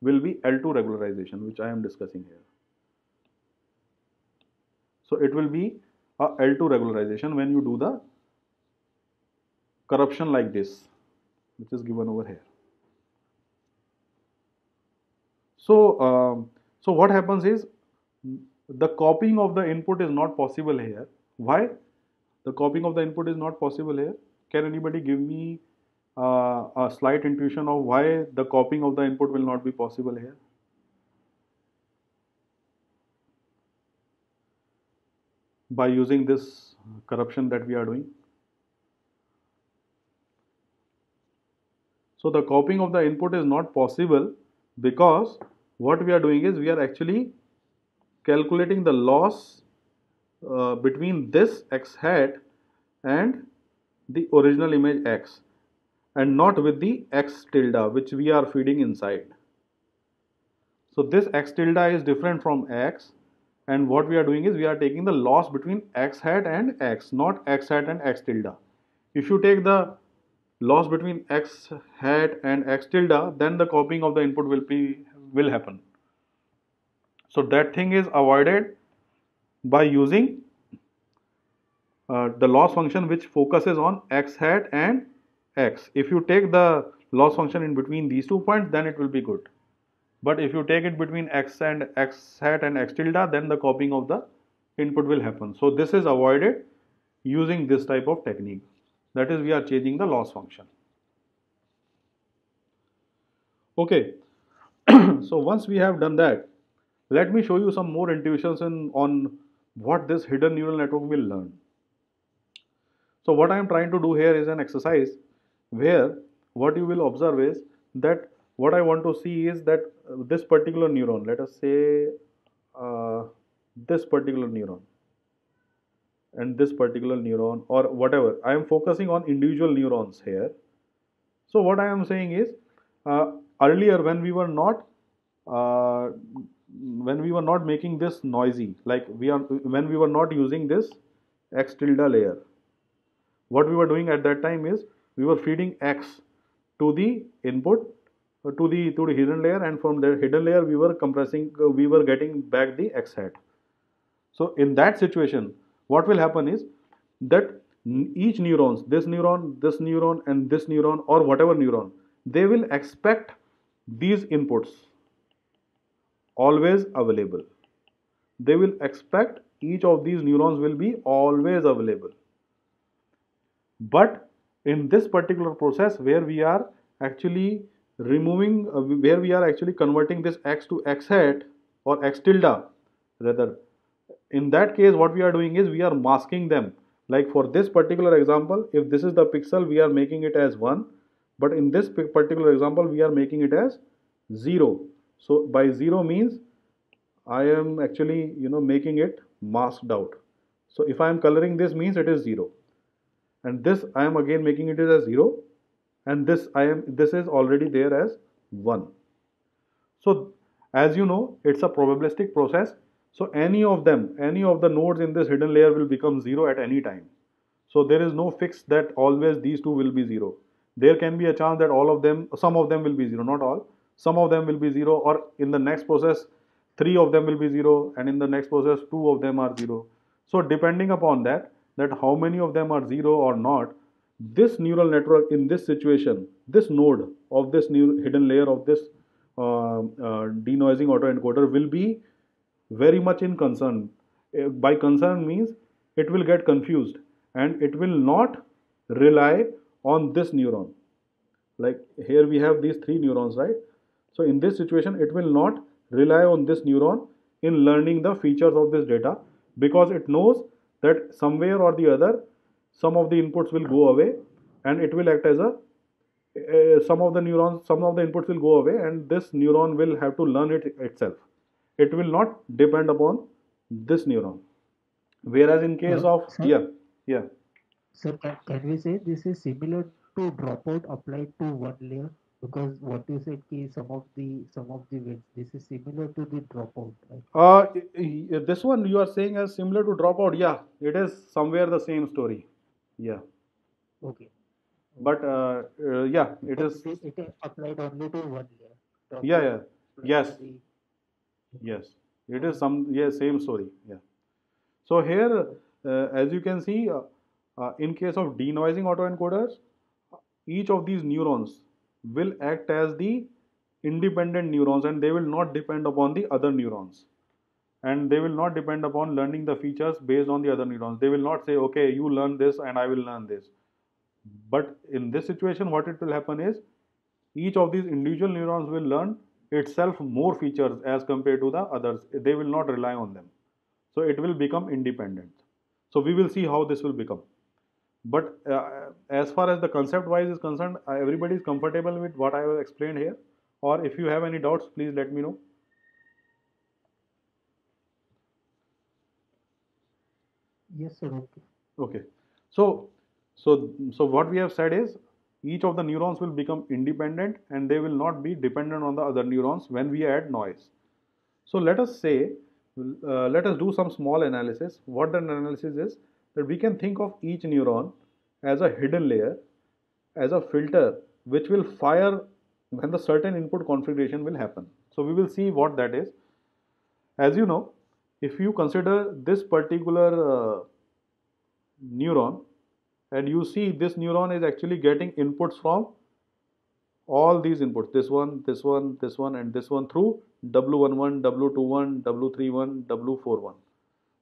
will be L2 regularization which I am discussing here. So it will be a L2 regularization when you do the corruption like this which is given over here. So um, so what happens is the copying of the input is not possible here. Why? The copying of the input is not possible here. Can anybody give me uh, a slight intuition of why the copying of the input will not be possible here. By using this corruption that we are doing. So the copying of the input is not possible because what we are doing is we are actually calculating the loss uh, between this x hat and the original image x and not with the x tilde which we are feeding inside. So this x tilde is different from x and what we are doing is we are taking the loss between x hat and x not x hat and x tilde. If you take the loss between x hat and x tilde then the copying of the input will be will happen so that thing is avoided by using uh, the loss function which focuses on x hat and x. If you take the loss function in between these two points then it will be good. But if you take it between x and x hat and x tilde then the copying of the input will happen. So this is avoided using this type of technique. That is we are changing the loss function. Okay. So once we have done that let me show you some more intuitions in, on what this hidden neural network will learn. So what I am trying to do here is an exercise where what you will observe is that what I want to see is that uh, this particular neuron let us say uh, this particular neuron and this particular neuron or whatever. I am focusing on individual neurons here. So what I am saying is uh, earlier when we were not uh, when we were not making this noisy like we are when we were not using this x tilde layer what we were doing at that time is we were feeding x to the input uh, to the to the hidden layer and from the hidden layer we were compressing uh, we were getting back the x hat. So in that situation what will happen is that each neurons this neuron this neuron and this neuron or whatever neuron they will expect these inputs always available. They will expect each of these neurons will be always available. But in this particular process where we are actually removing uh, where we are actually converting this x to x hat or x tilde rather. In that case what we are doing is we are masking them. Like for this particular example if this is the pixel we are making it as 1 but in this particular example we are making it as 0 so by 0 means I am actually you know making it masked out. So if I am coloring this means it is 0 and this I am again making it as 0 and this I am this is already there as 1 so as you know it's a probabilistic process so any of them, any of the nodes in this hidden layer will become 0 at any time. So there is no fix that always these two will be 0. There can be a chance that all of them, some of them will be 0, not all. Some of them will be 0 or in the next process, 3 of them will be 0 and in the next process, 2 of them are 0. So depending upon that, that how many of them are 0 or not, this neural network in this situation, this node of this new hidden layer of this uh, uh, denoising autoencoder will be very much in concern. Uh, by concern means it will get confused and it will not rely on this neuron. Like here we have these three neurons, right? So in this situation, it will not rely on this neuron in learning the features of this data because it knows that somewhere or the other some of the inputs will go away and it will act as a uh, some of the neurons some of the inputs will go away and this neuron will have to learn it itself. It will not depend upon this neuron. Whereas in case of sir, yeah yeah.
so can, can we say this is similar to dropout applied to one layer because what you said is some of the some of the ways this is similar to the dropout right?
uh this one you are saying is similar to dropout yeah. It is somewhere the same story yeah.
Okay.
But uh, uh, yeah it is
it is applied only to one layer
yeah yeah. yes. yes. It is some yeah same story yeah. So here uh, as you can see uh, uh, in case of denoising autoencoders each of these neurons will act as the independent neurons and they will not depend upon the other neurons. And they will not depend upon learning the features based on the other neurons. They will not say okay you learn this and i will learn this. But in this situation what it will happen is each of these individual neurons will learn itself more features as compared to the others. They will not rely on them. So it will become independent. So we will see how this will become but uh, as far as the concept wise is concerned uh, everybody is comfortable with what i have explained here. Or if you have any doubts please let me know.
Yes sir. Okay.
Okay. So so so what we have said is each of the neurons will become independent and they will not be dependent on the other neurons when we add noise. So let us say uh, let us do some small analysis. What the analysis is that we can think of each neuron as a hidden layer as a filter which will fire when the certain input configuration will happen. So we will see what that is. As you know, if you consider this particular uh, neuron and you see this neuron is actually getting inputs from all these inputs this one this one this one and this one through w11 w21 w31 w41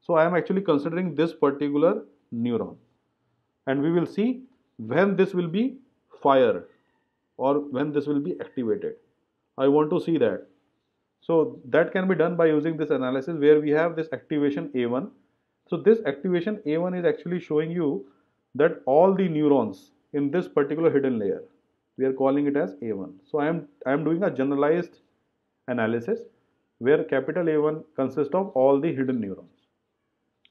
so I am actually considering this particular neuron and we will see when this will be fired or when this will be activated. I want to see that. So that can be done by using this analysis where we have this activation A1. So this activation A1 is actually showing you that all the neurons in this particular hidden layer, we are calling it as A1. So I am, I am doing a generalized analysis where capital A1 consists of all the hidden neurons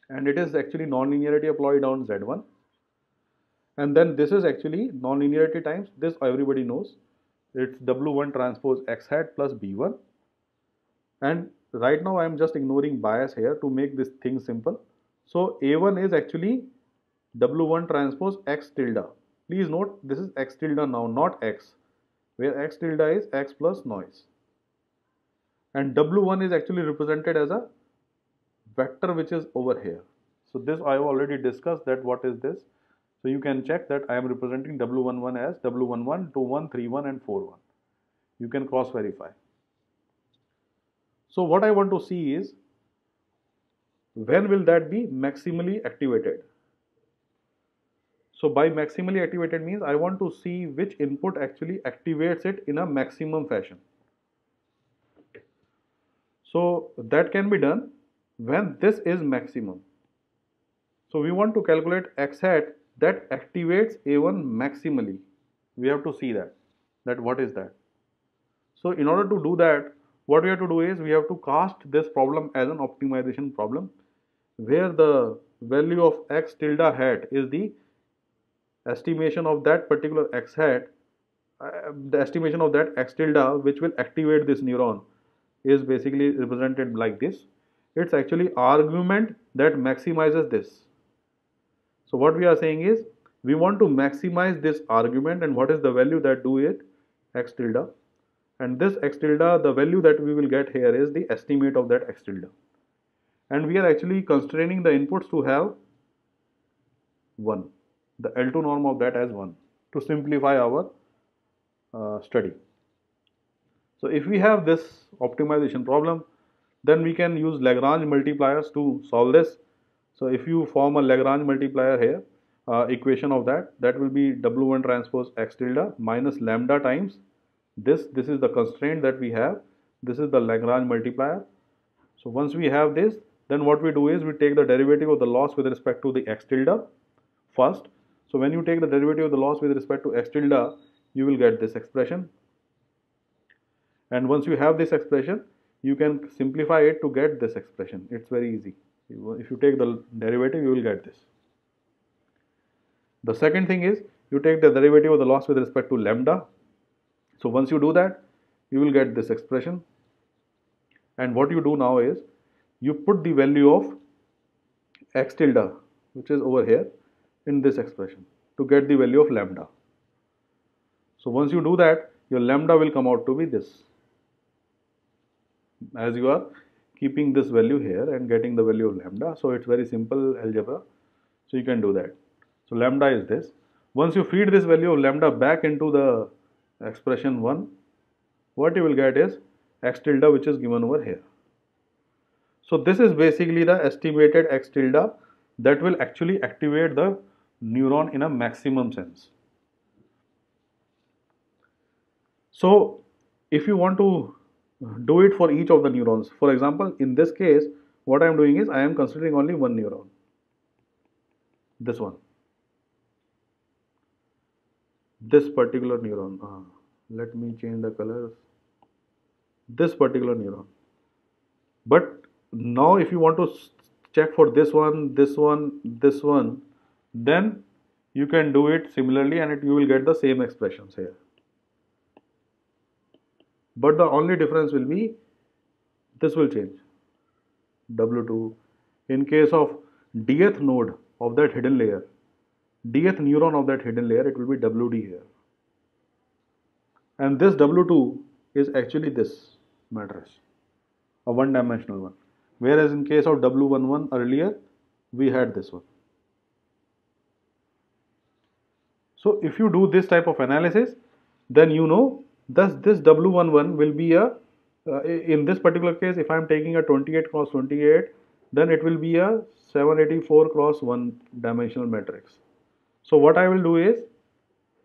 and it is actually nonlinearity applied on Z1 and then this is actually nonlinearity times this everybody knows. It's w1 transpose x hat plus b1 and right now I am just ignoring bias here to make this thing simple. So a1 is actually w1 transpose x tilde. Please note this is x tilde now not x where x tilde is x plus noise. And w1 is actually represented as a vector which is over here. So this I have already discussed that what is this. So you can check that I am representing W11 as W11, 21, 31 and 41. You can cross verify. So what I want to see is when will that be maximally activated? So by maximally activated means I want to see which input actually activates it in a maximum fashion. So that can be done when this is maximum. So we want to calculate x hat that activates A1 maximally. We have to see that, that what is that. So in order to do that, what we have to do is we have to cast this problem as an optimization problem where the value of x tilde hat is the estimation of that particular x hat, uh, the estimation of that x tilde which will activate this neuron is basically represented like this it's actually argument that maximizes this. So what we are saying is we want to maximize this argument and what is the value that do it x tilde and this x tilde the value that we will get here is the estimate of that x tilde and we are actually constraining the inputs to have 1 the L2 norm of that as 1 to simplify our uh, study. So if we have this optimization problem, then we can use Lagrange multipliers to solve this. So if you form a Lagrange multiplier here, uh, equation of that, that will be W1 transpose X tilde minus lambda times this. This is the constraint that we have. This is the Lagrange multiplier. So once we have this, then what we do is we take the derivative of the loss with respect to the X tilde first. So when you take the derivative of the loss with respect to X tilde, you will get this expression. And once you have this expression, you can simplify it to get this expression. It's very easy. If you take the derivative, you will get this. The second thing is you take the derivative of the loss with respect to lambda. So once you do that, you will get this expression. And what you do now is you put the value of x tilde, which is over here, in this expression to get the value of lambda. So once you do that, your lambda will come out to be this as you are keeping this value here and getting the value of lambda. So it's very simple algebra. So you can do that. So lambda is this. Once you feed this value of lambda back into the expression 1, what you will get is x tilde which is given over here. So this is basically the estimated x tilde that will actually activate the neuron in a maximum sense. So if you want to do it for each of the neurons. For example, in this case, what I am doing is I am considering only one neuron. This one. This particular neuron. Uh, let me change the colors. This particular neuron. But now if you want to check for this one, this one, this one, then you can do it similarly and it, you will get the same expressions here but the only difference will be this will change. W2 in case of dth node of that hidden layer dth neuron of that hidden layer it will be WD here. And this W2 is actually this matrix a one dimensional one. Whereas in case of W11 earlier we had this one. So if you do this type of analysis then you know Thus, this W11 will be a, uh, in this particular case, if I am taking a 28 cross 28, then it will be a 784 cross 1 dimensional matrix. So what I will do is,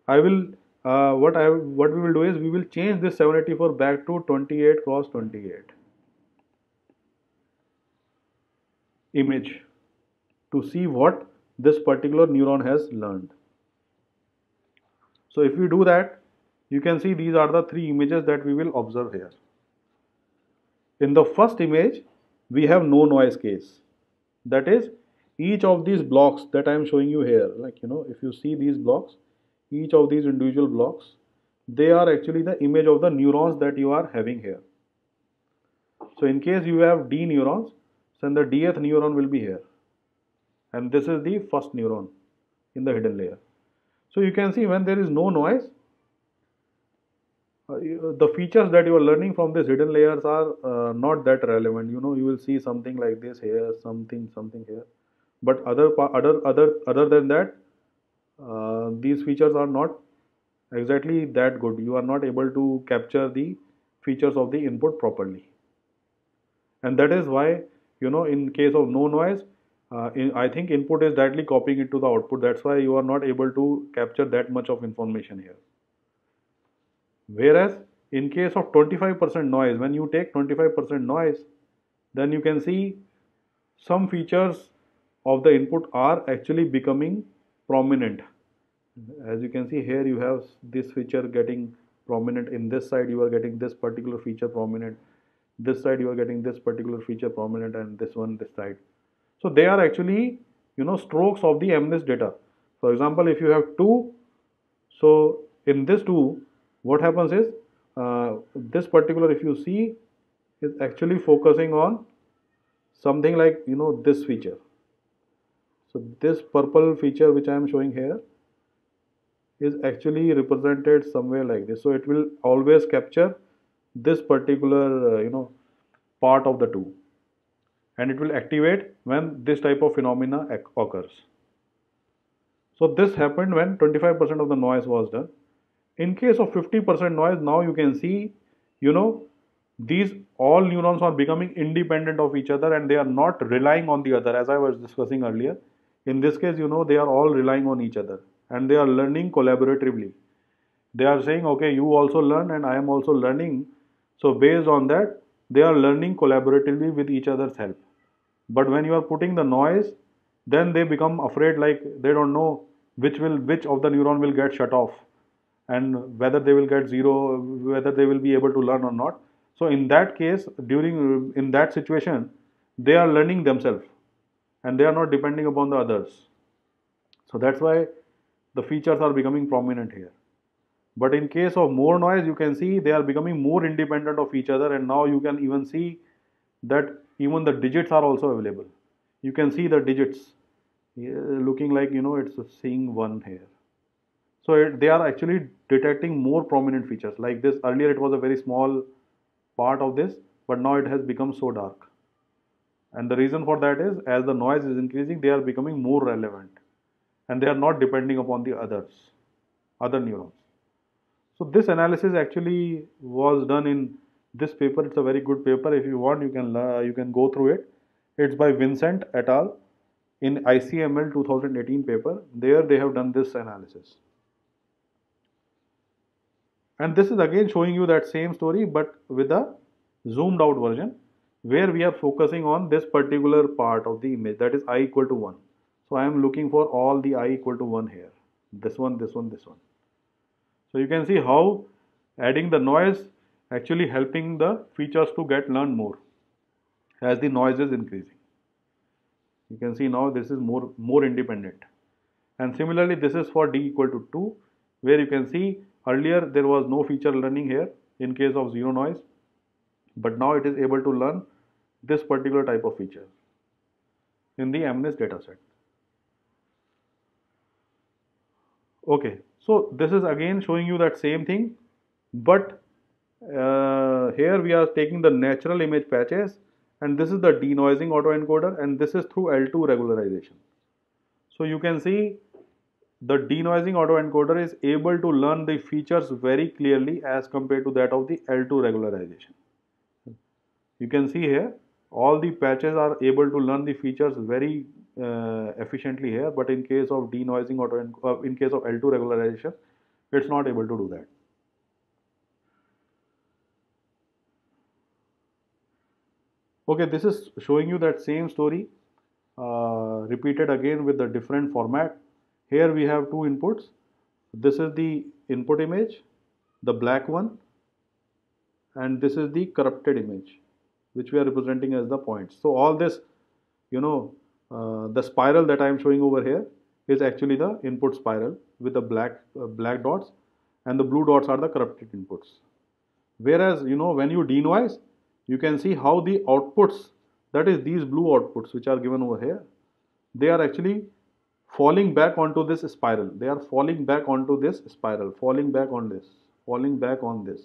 I will, uh, what I, what we will do is, we will change this 784 back to 28 cross 28 image to see what this particular neuron has learned. So if we do that, you can see these are the three images that we will observe here. In the first image, we have no noise case. That is, each of these blocks that I am showing you here, like you know, if you see these blocks, each of these individual blocks, they are actually the image of the neurons that you are having here. So in case you have D neurons, then the dth neuron will be here. And this is the first neuron in the hidden layer. So you can see when there is no noise, the features that you are learning from these hidden layers are uh, not that relevant. You know you will see something like this here something something here. But other other other other than that uh, these features are not exactly that good. You are not able to capture the features of the input properly. And that is why you know in case of no noise uh, in, i think input is directly copying it to the output. That's why you are not able to capture that much of information here Whereas in case of 25% noise, when you take 25% noise, then you can see some features of the input are actually becoming prominent. As you can see here, you have this feature getting prominent. In this side, you are getting this particular feature prominent. This side, you are getting this particular feature prominent, and this one, this side. So they are actually, you know, strokes of the MNIST data. For example, if you have two, so in this two, what happens is uh, this particular if you see is actually focusing on something like you know this feature. So this purple feature which I am showing here is actually represented somewhere like this. So it will always capture this particular uh, you know part of the two. And it will activate when this type of phenomena occurs. So this happened when 25% of the noise was done. In case of 50% noise, now you can see, you know, these all neurons are becoming independent of each other and they are not relying on the other as I was discussing earlier. In this case, you know, they are all relying on each other and they are learning collaboratively. They are saying, okay, you also learn and I am also learning. So based on that, they are learning collaboratively with each other's help. But when you are putting the noise, then they become afraid like they don't know which will which of the neuron will get shut off and whether they will get zero, whether they will be able to learn or not. So in that case, during in that situation, they are learning themselves and they are not depending upon the others. So that's why the features are becoming prominent here. But in case of more noise, you can see they are becoming more independent of each other and now you can even see that even the digits are also available. You can see the digits looking like, you know, it's seeing one here. So it, they are actually detecting more prominent features like this. Earlier it was a very small part of this, but now it has become so dark. And the reason for that is as the noise is increasing, they are becoming more relevant and they are not depending upon the others, other neurons. So this analysis actually was done in this paper. It's a very good paper. If you want, you can uh, you can go through it. It's by Vincent et al. in ICML 2018 paper. There they have done this analysis. And this is again showing you that same story but with a zoomed out version where we are focusing on this particular part of the image that is i equal to 1. So I am looking for all the i equal to 1 here. This one, this one, this one. So you can see how adding the noise actually helping the features to get learned more as the noise is increasing. You can see now this is more, more independent. And similarly, this is for d equal to 2 where you can see earlier there was no feature learning here in case of zero noise but now it is able to learn this particular type of feature in the MNIST dataset. Okay, so this is again showing you that same thing, but uh, here we are taking the natural image patches and this is the denoising autoencoder and this is through L2 regularization. So you can see the denoising autoencoder is able to learn the features very clearly as compared to that of the L2 regularization. You can see here all the patches are able to learn the features very uh, efficiently here but in case of denoising auto uh, in case of L2 regularization it's not able to do that. Okay, this is showing you that same story uh, repeated again with the different format. Here we have two inputs. This is the input image, the black one, and this is the corrupted image which we are representing as the points. So all this, you know, uh, the spiral that I am showing over here is actually the input spiral with the black uh, black dots and the blue dots are the corrupted inputs. Whereas, you know, when you denoise, you can see how the outputs, that is these blue outputs which are given over here, they are actually falling back onto this spiral. They are falling back onto this spiral, falling back on this, falling back on this.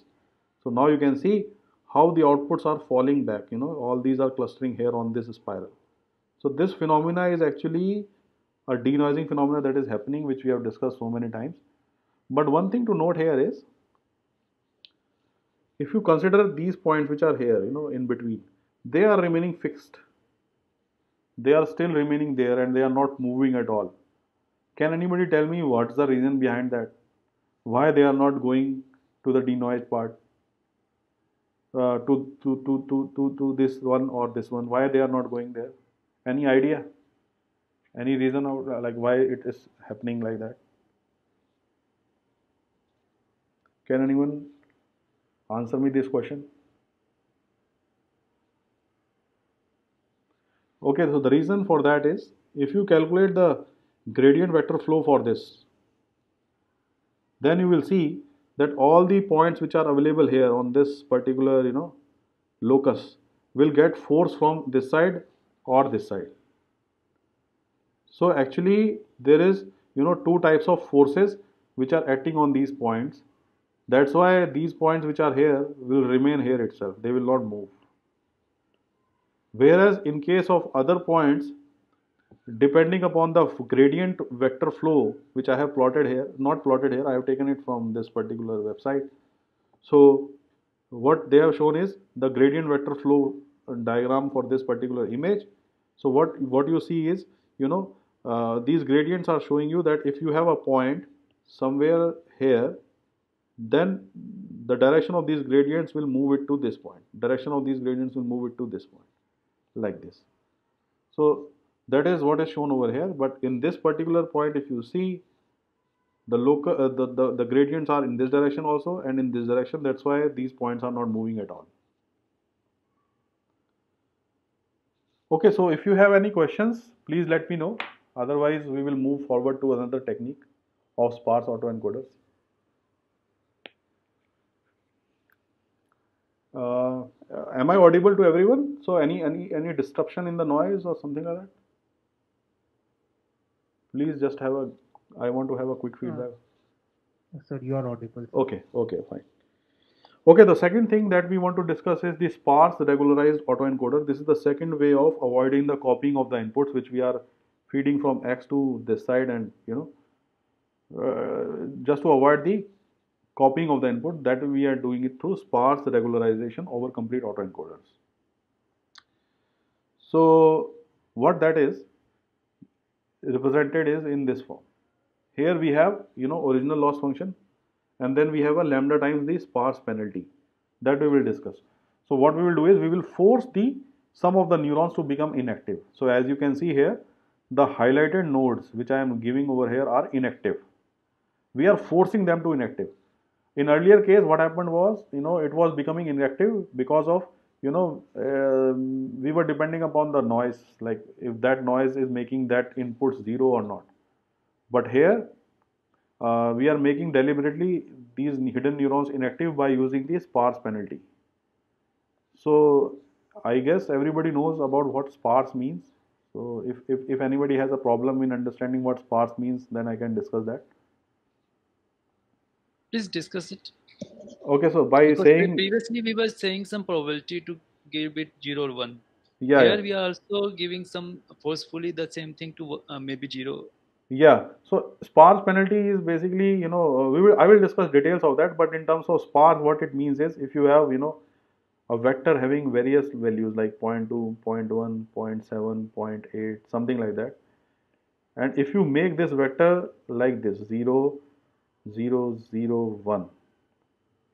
So now you can see how the outputs are falling back. You know all these are clustering here on this spiral. So this phenomena is actually a denoising phenomena that is happening which we have discussed so many times. But one thing to note here is if you consider these points which are here you know in between they are remaining fixed they are still remaining there and they are not moving at all. Can anybody tell me what's the reason behind that? Why they are not going to the denoise part? Uh, to, to, to, to, to, to this one or this one? Why they are not going there? Any idea? Any reason of, uh, like why it is happening like that? Can anyone answer me this question okay so the reason for that is if you calculate the gradient vector flow for this then you will see that all the points which are available here on this particular you know locus will get force from this side or this side. So actually there is you know two types of forces which are acting on these points. That's why these points which are here will remain here itself. They will not move whereas in case of other points depending upon the gradient vector flow which I have plotted here not plotted here I have taken it from this particular website. So what they have shown is the gradient vector flow diagram for this particular image. So what what you see is you know uh, these gradients are showing you that if you have a point somewhere here then the direction of these gradients will move it to this point. Direction of these gradients will move it to this point like this. So that is what is shown over here but in this particular point if you see the local uh, the, the the gradients are in this direction also and in this direction that's why these points are not moving at all. Okay so if you have any questions please let me know. Otherwise we will move forward to another technique of sparse autoencoders. Uh, am I audible to everyone? So any any any disruption in the noise or something like that? please just have a I want to have a quick uh, feedback.
Uh, sir, you are audible.
Okay, okay, fine. Okay, the second thing that we want to discuss is the sparse regularized autoencoder. This is the second way of avoiding the copying of the inputs which we are feeding from X to this side and you know uh, just to avoid the copying of the input that we are doing it through sparse regularization over complete autoencoders. So what that is represented is in this form. Here we have, you know, original loss function and then we have a lambda times the sparse penalty that we will discuss. So what we will do is we will force the some of the neurons to become inactive. So as you can see here, the highlighted nodes which I am giving over here are inactive. We are forcing them to inactive. In earlier case, what happened was, you know, it was becoming inactive because of you know uh, we were depending upon the noise like if that noise is making that input zero or not. But here uh, we are making deliberately these hidden neurons inactive by using the sparse penalty. So i guess everybody knows about what sparse means. So if, if, if anybody has a problem in understanding what sparse means then i can discuss that
please discuss it
Okay, so by because saying
previously we were saying some probability to give it zero or one.
Yeah.
Here
yeah.
we are also giving some forcefully the same thing to uh, maybe zero.
Yeah. So sparse penalty is basically you know uh, we will I will discuss details of that, but in terms of sparse, what it means is if you have you know a vector having various values like 0 0.2, 0 0.1, 0 0.7, 0.8, something like that. And if you make this vector like this 0, 0, 0, 1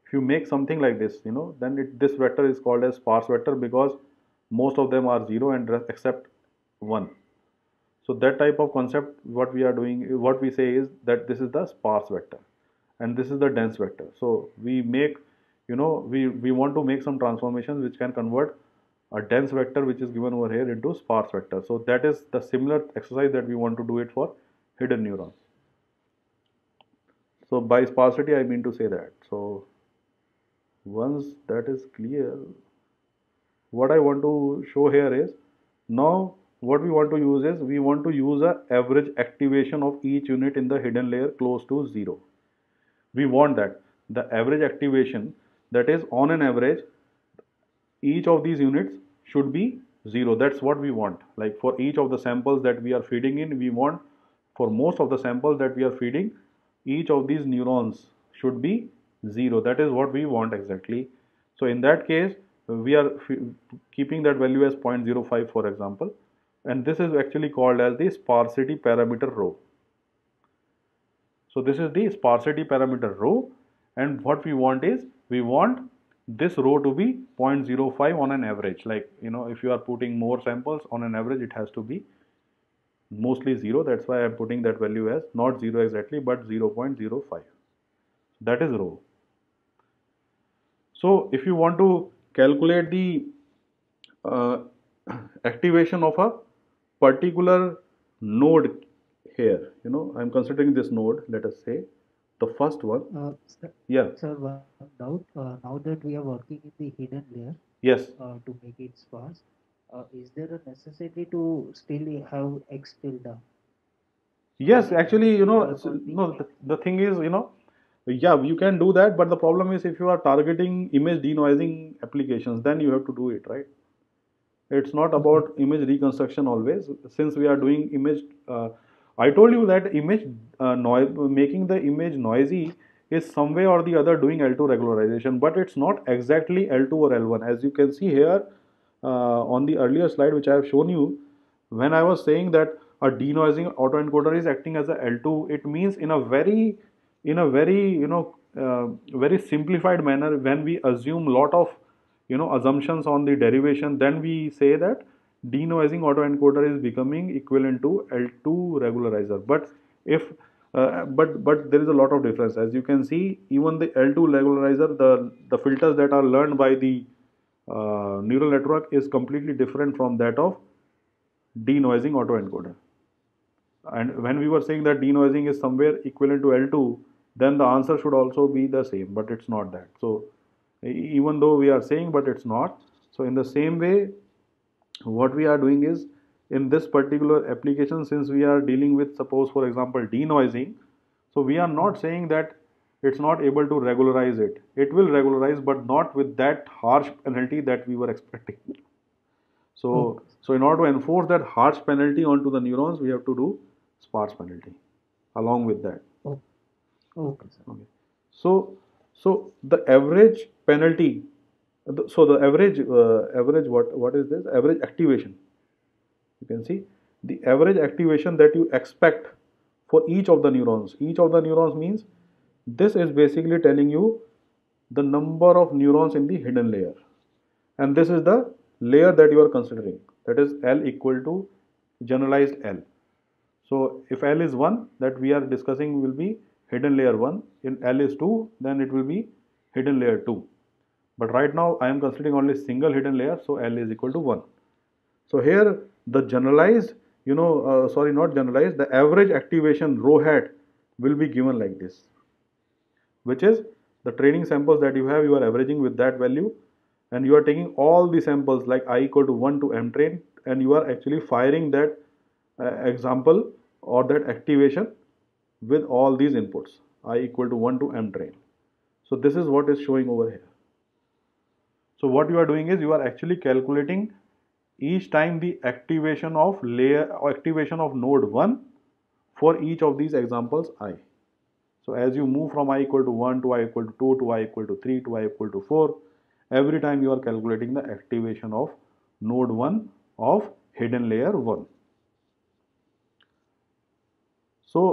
if you make something like this you know then it, this vector is called as sparse vector because most of them are 0 and except 1 so that type of concept what we are doing what we say is that this is the sparse vector and this is the dense vector. So we make you know we we want to make some transformations which can convert a dense vector which is given over here into sparse vector. So that is the similar exercise that we want to do it for hidden neurons so by sparsity i mean to say that. So once that is clear what I want to show here is now what we want to use is we want to use a average activation of each unit in the hidden layer close to 0 we want that. The average activation that is on an average each of these units should be 0 that's what we want. Like for each of the samples that we are feeding in we want for most of the samples that we are feeding each of these neurons should be 0 that is what we want exactly. So in that case we are keeping that value as 0.05 for example and this is actually called as the sparsity parameter rho. So this is the sparsity parameter rho and what we want is we want this rho to be 0.05 on an average. Like you know if you are putting more samples on an average it has to be mostly 0 that's why I'm putting that value as not 0 exactly but 0.05 that is rho so if you want to calculate the uh, activation of a particular node here, you know, I'm considering this node, let us say, the first one.
Uh, sir,
yeah.
Sir, one doubt. Uh, now that we are working in the hidden layer,
yes,
uh, to make it sparse, uh, is there a necessity to still have X tilde?
Yes, actually, you know, no, the, the thing is, you know, yeah you can do that but the problem is if you are targeting image denoising applications then you have to do it right? It's not about image reconstruction always. Since we are doing image uh, i told you that image uh, noise making the image noisy is some way or the other doing l2 regularization but it's not exactly l2 or l1 as you can see here on the earlier slide which i have shown you when i was saying that a denoising autoencoder is acting as a l2 it means in a very in a very you know uh, very simplified manner when we assume lot of you know assumptions on the derivation then we say that denoising autoencoder is becoming equivalent to L2 regularizer. But if uh, but but there is a lot of difference. As you can see even the L2 regularizer the the filters that are learned by the uh, neural network is completely different from that of denoising autoencoder and when we were saying that denoising is somewhere equivalent to L2 then the answer should also be the same but it's not that. So even though we are saying but it's not. So in the same way what we are doing is in this particular application since we are dealing with suppose for example denoising so we are not saying that it's not able to regularize it it will regularize but not with that harsh penalty that we were expecting so okay. so in order to enforce that harsh penalty onto the neurons we have to do sparse penalty along with that
Okay, sir.
Okay. So, so the average penalty. So the average uh, average what what is this average activation? You can see the average activation that you expect for each of the neurons. Each of the neurons means this is basically telling you the number of neurons in the hidden layer, and this is the layer that you are considering. That is L equal to generalized L. So if L is 1 that we are discussing will be hidden layer 1 in L is 2 then it will be hidden layer 2 but right now I am considering only single hidden layer so L is equal to 1 so here the generalized you know uh, sorry not generalized the average activation rho hat will be given like this which is the training samples that you have you are averaging with that value and you are taking all the samples like i equal to 1 to m train and you are actually firing that uh, example or that activation with all these inputs i equal to 1 to m train. So this is what is showing over here. So what you are doing is you are actually calculating each time the activation of layer or activation of node 1 for each of these examples i so as you move from i equal to 1 to i equal to 2 to i equal to 3 to i equal to 4 every time you are calculating the activation of node 1 of hidden layer 1 so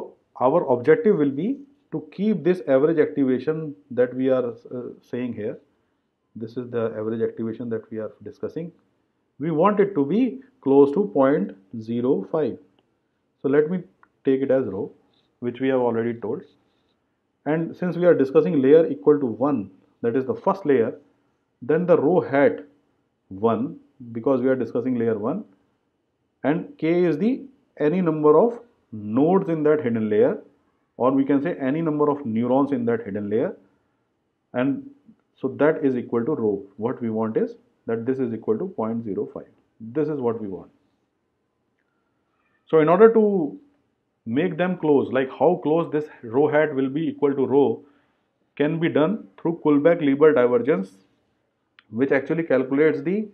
our objective will be to keep this average activation that we are uh, saying here. This is the average activation that we are discussing. We want it to be close to 0.05 so let me take it as rho which we have already told and since we are discussing layer equal to 1 that is the first layer then the rho hat 1 because we are discussing layer 1 and k is the any number of nodes in that hidden layer or we can say any number of neurons in that hidden layer. And so that is equal to rho what we want is that this is equal to 0.05 this is what we want. So in order to make them close like how close this rho hat will be equal to rho can be done through Kullback-Leibler divergence which actually calculates the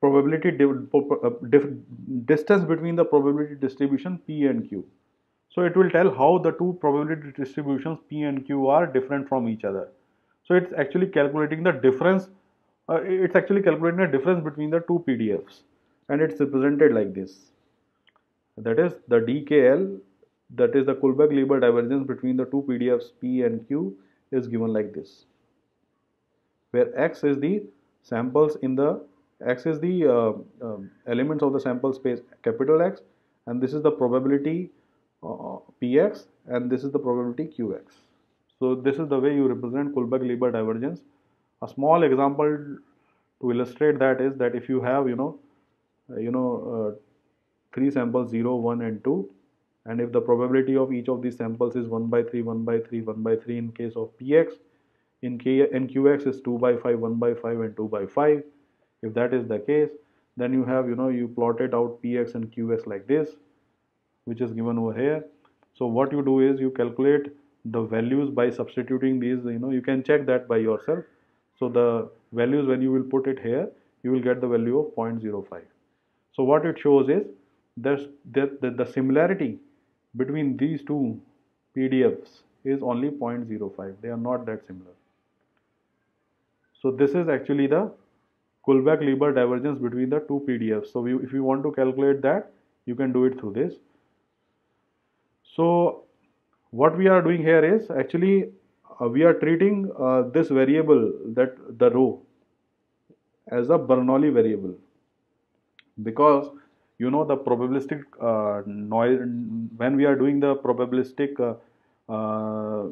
probability uh, distance between the probability distribution P and Q. So it will tell how the two probability distributions P and Q are different from each other. So it's actually calculating the difference, uh, it's actually calculating the difference between the two PDFs and it's represented like this. That is the DKL, that is the Kullback-Leibler divergence between the two PDFs P and Q is given like this. Where X is the samples in the x is the uh, uh, elements of the sample space capital X and this is the probability uh, px and this is the probability qx. So this is the way you represent Kullback-Leibler divergence. A small example to illustrate that is that if you have you know uh, you know uh, three samples 0 1 and 2 and if the probability of each of these samples is 1 by 3 1 by 3 1 by 3 in case of px in k and qx is 2 by 5 1 by 5 and 2 by 5 if that is the case then you have you know you plotted out px and qx like this which is given over here. So what you do is you calculate the values by substituting these you know you can check that by yourself. So the values when you will put it here you will get the value of 0.05 so what it shows is that the, the similarity between these two PDFs is only 0.05 they are not that similar. So this is actually the Kullback-Leibler divergence between the two PDFs so we, if you want to calculate that you can do it through this. So what we are doing here is actually uh, we are treating uh, this variable that the rho as a Bernoulli variable. Because you know the probabilistic uh, noise when we are doing the probabilistic uh, uh,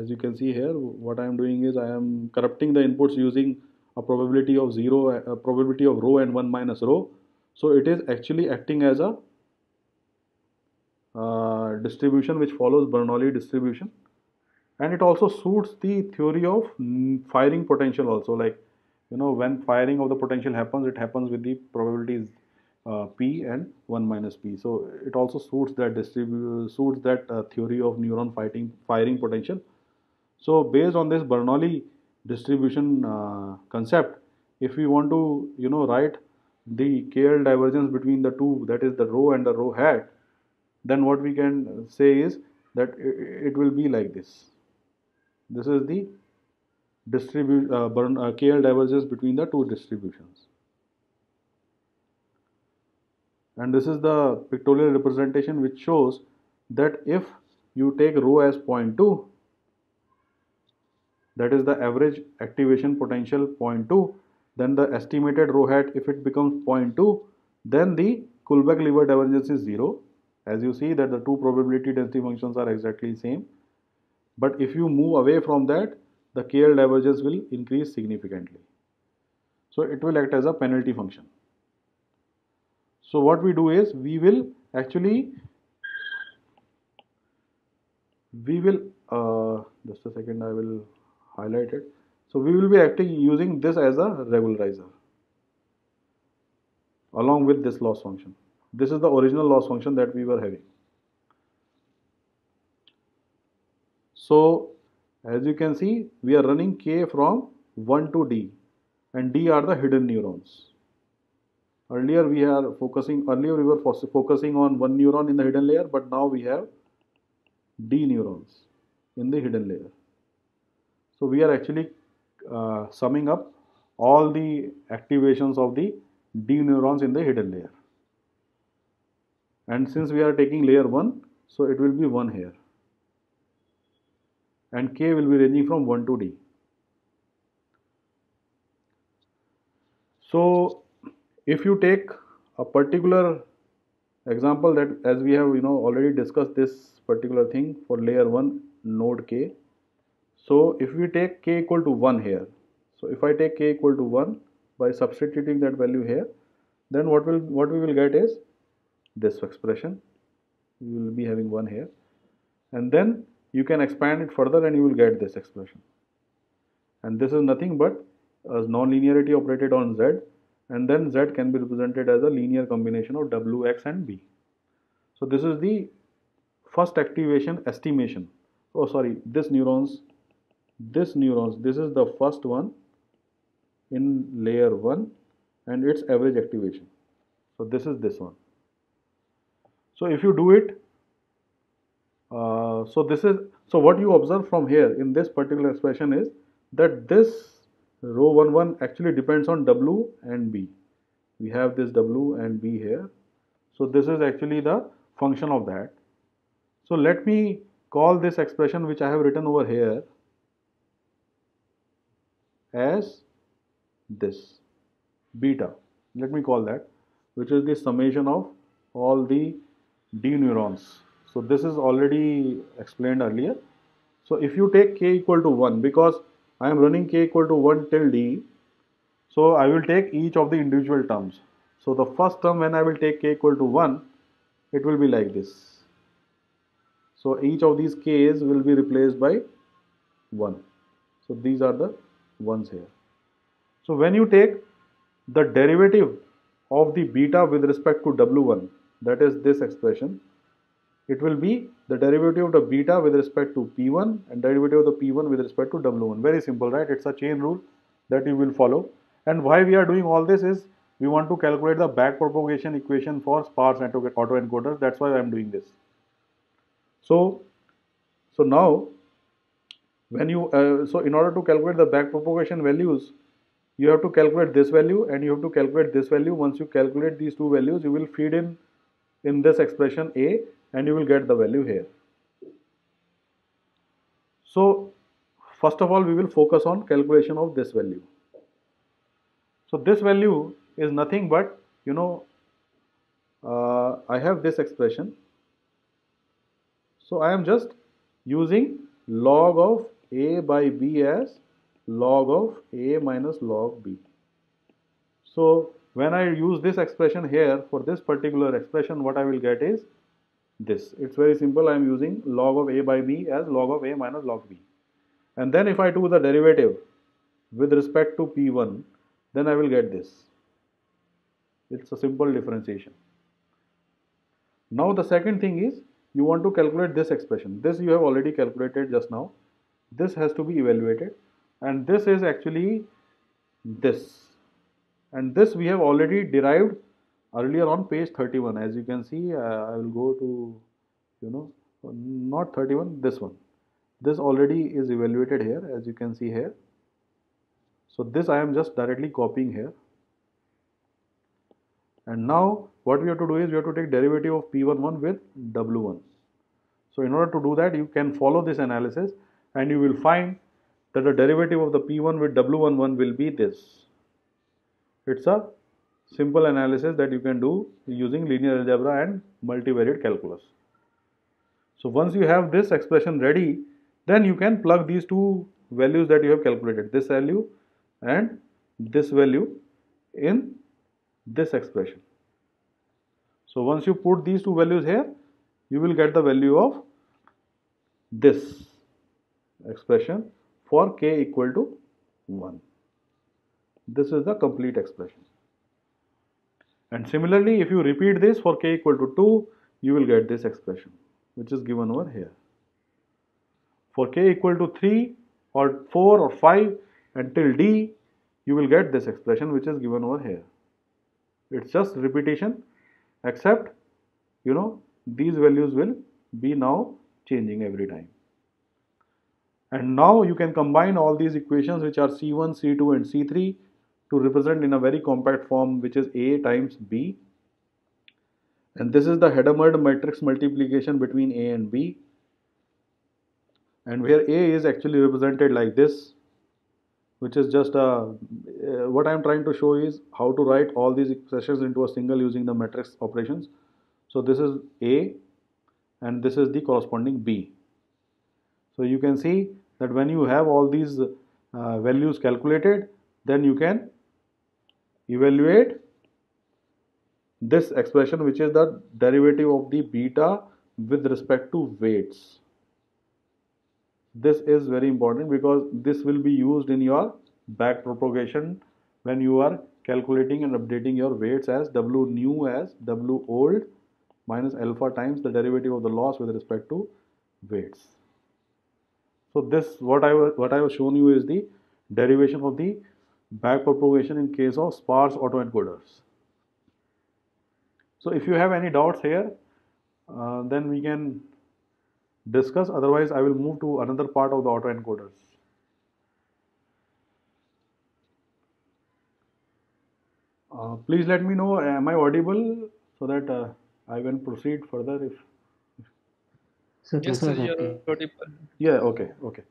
as you can see here what I am doing is I am corrupting the inputs using a probability of 0 a probability of rho and 1 minus rho. So it is actually acting as a uh, distribution which follows Bernoulli distribution. And it also suits the theory of firing potential also. Like you know when firing of the potential happens it happens with the probabilities uh, p and 1 minus p. So it also suits that suits that uh, theory of neuron fighting firing potential. So based on this bernoulli distribution uh, concept if we want to you know write the KL divergence between the two that is the rho and the rho hat then what we can say is that it will be like this. This is the distribute uh, uh, KL divergence between the two distributions and this is the pictorial representation which shows that if you take rho as 0.2 that is the average activation potential 0.2 then the estimated rho hat if it becomes 0.2 then the Kullback-Leibler divergence is 0 as you see that the two probability density functions are exactly same but if you move away from that the KL divergence will increase significantly. So it will act as a penalty function. So what we do is we will actually we will uh, just a second I will highlight it. So we will be acting using this as a regularizer along with this loss function. This is the original loss function that we were having. So as you can see, we are running K from 1 to D and D are the hidden neurons. Earlier we are focusing, earlier we were focusing on one neuron in the hidden layer, but now we have D neurons in the hidden layer. So we are actually uh, summing up all the activations of the D neurons in the hidden layer. And since we are taking layer 1, so it will be 1 here and k will be ranging from 1 to d. So if you take a particular example that as we have you know already discussed this particular thing for layer 1 node k. So if we take k equal to 1 here, so if I take k equal to 1 by substituting that value here, then what will what we will get is this expression. We will be having 1 here and then you can expand it further and you will get this expression and this is nothing but a non-linearity operated on z and then z can be represented as a linear combination of w x and b. So this is the first activation estimation. Oh sorry this neurons this neurons this is the first one in layer 1 and its average activation. So this is this one. So if you do it uh, so this is so what you observe from here in this particular expression is that this rho 1 1 actually depends on w and b. We have this w and b here. So this is actually the function of that. So let me call this expression which I have written over here as this beta. Let me call that which is the summation of all the d neurons. So this is already explained earlier. So if you take k equal to 1 because I am running k equal to 1 till d. So I will take each of the individual terms. So the first term when I will take k equal to 1 it will be like this. So each of these k's will be replaced by 1. So these are the ones here. So when you take the derivative of the beta with respect to w1 that is this expression it will be the derivative of the beta with respect to p1 and derivative of the p1 with respect to w1 very simple right? It's a chain rule that you will follow. And why we are doing all this is we want to calculate the back propagation equation for sparse autoencoders that's why I am doing this. So so now when you uh, so in order to calculate the back propagation values you have to calculate this value and you have to calculate this value. Once you calculate these two values you will feed in in this expression a and you will get the value here. So first of all we will focus on calculation of this value. So this value is nothing but you know uh, I have this expression. So I am just using log of a by b as log of a minus log b. So when I use this expression here for this particular expression what I will get is this. It's very simple I am using log of a by b as log of a minus log b. And then if I do the derivative with respect to p1 then I will get this. It's a simple differentiation. Now the second thing is you want to calculate this expression. This you have already calculated just now this has to be evaluated and this is actually this and this we have already derived earlier on page 31 as you can see uh, I will go to you know not 31 this one. This already is evaluated here as you can see here. So this I am just directly copying here. And now what we have to do is we have to take derivative of P11 with W1 so in order to do that you can follow this analysis and you will find that the derivative of the P1 with W11 will be this. It's a simple analysis that you can do using linear algebra and multivariate calculus. So once you have this expression ready, then you can plug these two values that you have calculated, this value and this value in this expression. So once you put these two values here, you will get the value of this expression for k equal to 1. This is the complete expression. And similarly, if you repeat this for k equal to 2, you will get this expression which is given over here. For k equal to 3 or 4 or 5 until d, you will get this expression which is given over here. It's just repetition except you know these values will be now changing every time. And now you can combine all these equations which are C1, C2 and C3 to represent in a very compact form which is A times B. And this is the Hadamard matrix multiplication between A and B. And where A is actually represented like this, which is just a, uh, what I am trying to show is how to write all these expressions into a single using the matrix operations. So this is A and this is the corresponding B. So you can see that when you have all these uh, values calculated, then you can evaluate this expression which is the derivative of the beta with respect to weights. This is very important because this will be used in your back propagation when you are calculating and updating your weights as W new as W old minus alpha times the derivative of the loss with respect to weights. So this what I was what I was shown you is the derivation of the back propagation in case of sparse autoencoders. So if you have any doubts here, uh, then we can discuss. Otherwise, I will move to another part of the autoencoders. Uh, please let me know, am I audible so that uh, I can proceed further if
so yes, sir, okay.
Yeah, okay, okay.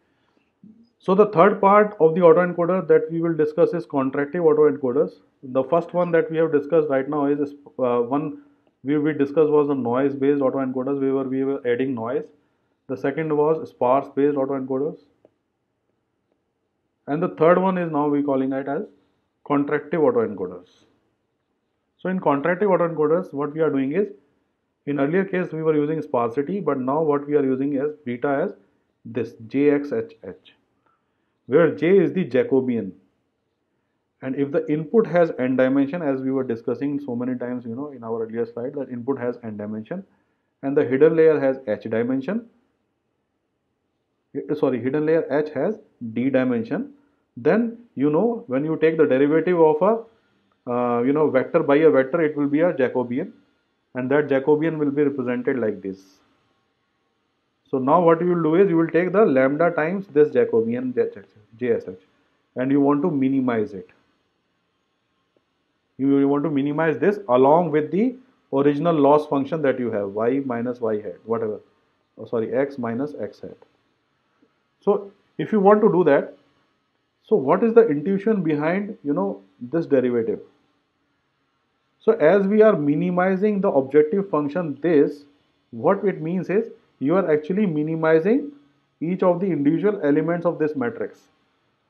So the third part of the autoencoder that we will discuss is contractive autoencoders. The first one that we have discussed right now is uh, one we, we discussed was the noise based autoencoders. We were we were adding noise. The second was sparse based autoencoders. And the third one is now we calling it as contractive autoencoders. So in contractive autoencoders, what we are doing is in earlier case we were using sparsity but now what we are using is beta as this jxhh where j is the Jacobian. And if the input has n dimension as we were discussing so many times you know in our earlier slide that input has n dimension and the hidden layer has h dimension. Sorry hidden layer h has d dimension. Then you know when you take the derivative of a uh, you know vector by a vector it will be a Jacobian. And that Jacobian will be represented like this. So now what you will do is you will take the lambda times this Jacobian JSH and you want to minimize it. You, want to minimize this along with the original loss function that you have y minus y hat whatever oh, sorry x minus x hat. So if you want to do that so what is the intuition behind you know this derivative? So as we are minimizing the objective function this, what it means is you are actually minimizing each of the individual elements of this matrix.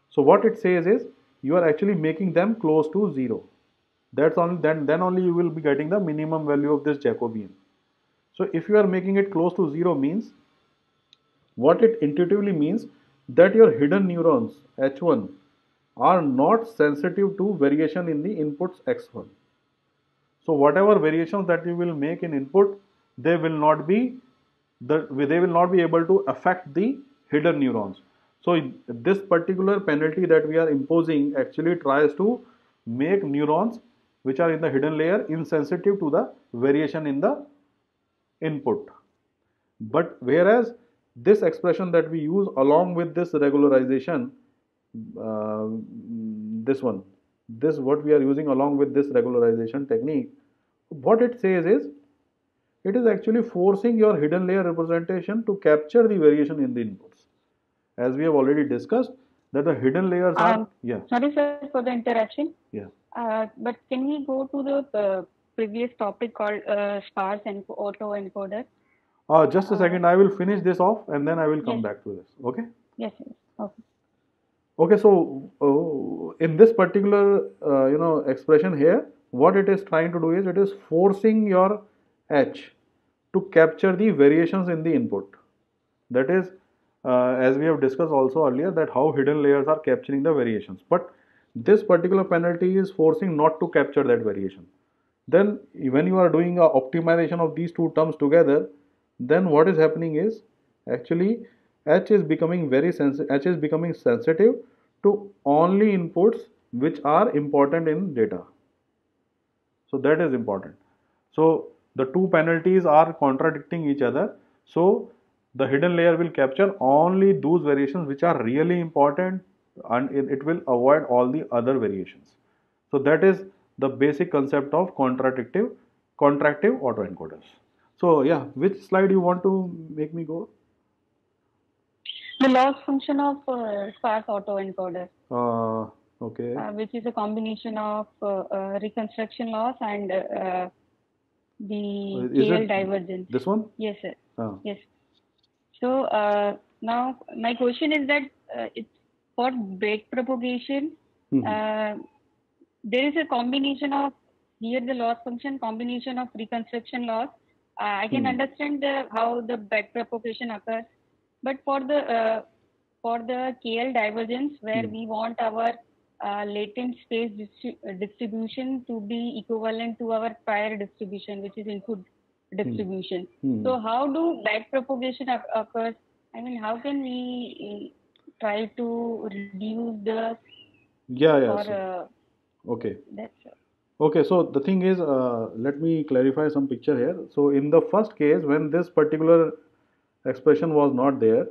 So what it says is you are actually making them close to 0. That's only then, then only you will be getting the minimum value of this Jacobian. So if you are making it close to 0 means what it intuitively means that your hidden neurons H1 are not sensitive to variation in the inputs X1. So whatever variations that you will make in input, they will not be the they will not be able to affect the hidden neurons. So this particular penalty that we are imposing actually tries to make neurons which are in the hidden layer insensitive to the variation in the input. But whereas this expression that we use along with this regularization uh, this one this what we are using along with this regularization technique what it says is it is actually forcing your hidden layer representation to capture the variation in the inputs. As we have already discussed that the hidden layers um, are yeah.
sorry sir for the interruption.
Yeah.
Uh, but can we go to the uh, previous topic called uh, sparse and auto encoder?
Uh, just a second. I will finish this off and then i will come yes. back to this. Okay?
Yes, yes. okay.
Okay so uh, in this particular uh, you know expression here what it is trying to do is it is forcing your h to capture the variations in the input that is uh, as we have discussed also earlier that how hidden layers are capturing the variations but this particular penalty is forcing not to capture that variation then when you are doing a optimization of these two terms together then what is happening is actually H is becoming very sensitive. H is becoming sensitive to only inputs which are important in data. So that is important. So the two penalties are contradicting each other. So the hidden layer will capture only those variations which are really important and it will avoid all the other variations. So that is the basic concept of contradictive contractive autoencoders. So yeah, which slide you want to make me go?
The loss function of uh, sparse autoencoder.
Uh, okay.
Uh, which is a combination of uh, uh reconstruction loss and uh, the KL divergence.
This one?
Yes, sir. Ah. Yes. So uh, now my question is that it's for break propagation. Mm-hmm. there is a combination of here the loss function combination of reconstruction loss. I can mm-hmm. understand the, how the back propagation occurs but for the uh, for the KL divergence, where mm. we want our uh, latent space distribution to be equivalent to our prior distribution, which is input distribution. Mm. So, how do back propagation occurs? I mean, how can we try to reduce the
yeah yeah or, uh, okay
that's
okay so the thing is uh, let me clarify some picture here so in the first case when this particular expression was not there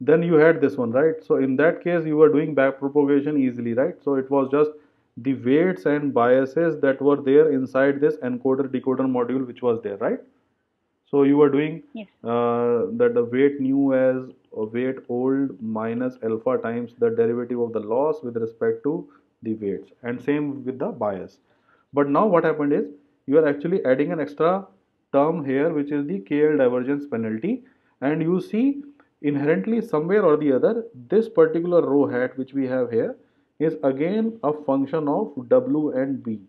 then you had this one right? So in that case you were doing back propagation easily right? So it was just the weights and biases that were there inside this encoder decoder module which was there right? So you were doing
yes.
uh, that the weight new as weight old minus alpha times the derivative of the loss with respect to the weights. And same with the bias. But now what happened is you are actually adding an extra term here which is the KL divergence penalty. And you see inherently somewhere or the other this particular rho hat which we have here is again a function of w and b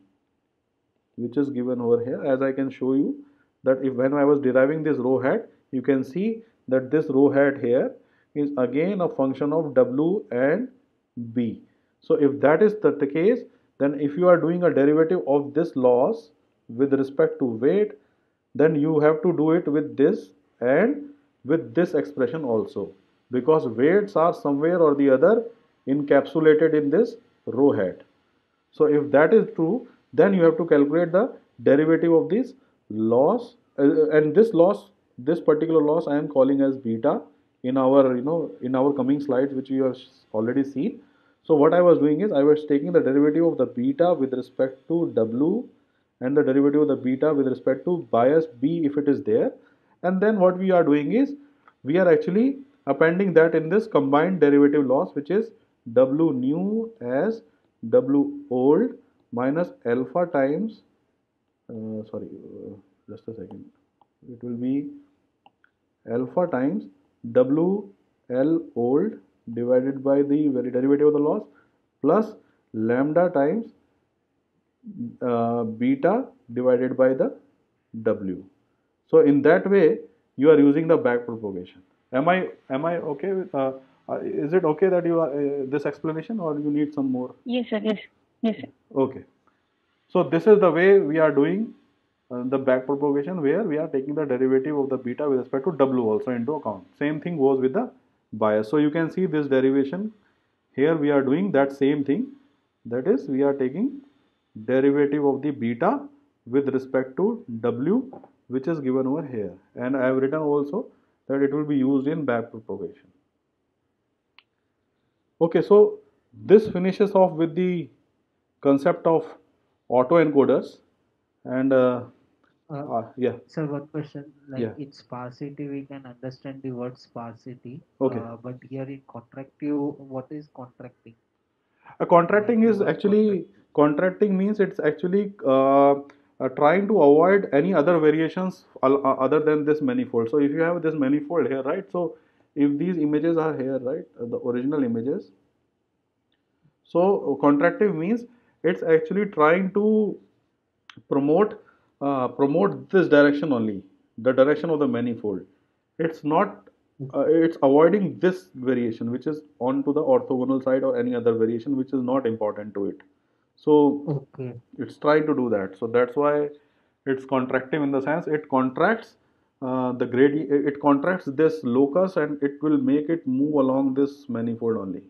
which is given over here. As I can show you that if when I was deriving this rho hat you can see that this rho hat here is again a function of w and b. So if that is the, the case then if you are doing a derivative of this loss with respect to weight then you have to do it with this and with this expression also because weights are somewhere or the other encapsulated in this rho hat. So if that is true, then you have to calculate the derivative of this loss uh, and this loss, this particular loss I am calling as beta in our, you know, in our coming slides which you have already seen. So what I was doing is I was taking the derivative of the beta with respect to W and the derivative of the beta with respect to bias B if it is there. And then what we are doing is we are actually appending that in this combined derivative loss which is W new as W old minus alpha times uh, sorry uh, just a second it will be alpha times W L old divided by the very derivative of the loss plus lambda times uh, beta divided by the W. So in that way you are using the back propagation. Am I am I okay with uh, uh, is it okay that you are uh, this explanation or you need some more?
Yes sir. Yes. Yes sir.
Okay. So this is the way we are doing uh, the back propagation where we are taking the derivative of the beta with respect to W also into account. Same thing goes with the bias. So you can see this derivation here we are doing that same thing that is we are taking derivative of the beta with respect to W which is given over here and I have written also that it will be used in back propagation. Okay, so this finishes off with the concept of autoencoders and uh, uh, uh, yeah.
So one question, like yeah. in sparsity, we can understand the word sparsity.
Okay.
Uh, but here in contractive, what is contracting?
A contracting is actually contracting means it's actually uh, uh, trying to avoid any other variations uh, other than this manifold. So if you have this manifold here, right? So if these images are here, right, the original images. So contractive means it's actually trying to promote uh, promote this direction only, the direction of the manifold. It's not, uh, it's avoiding this variation which is onto the orthogonal side or any other variation which is not important to it. So
okay.
it's trying to do that. So that's why it's contractive in the sense it contracts uh, the gradient, it contracts this locus and it will make it move along this manifold only.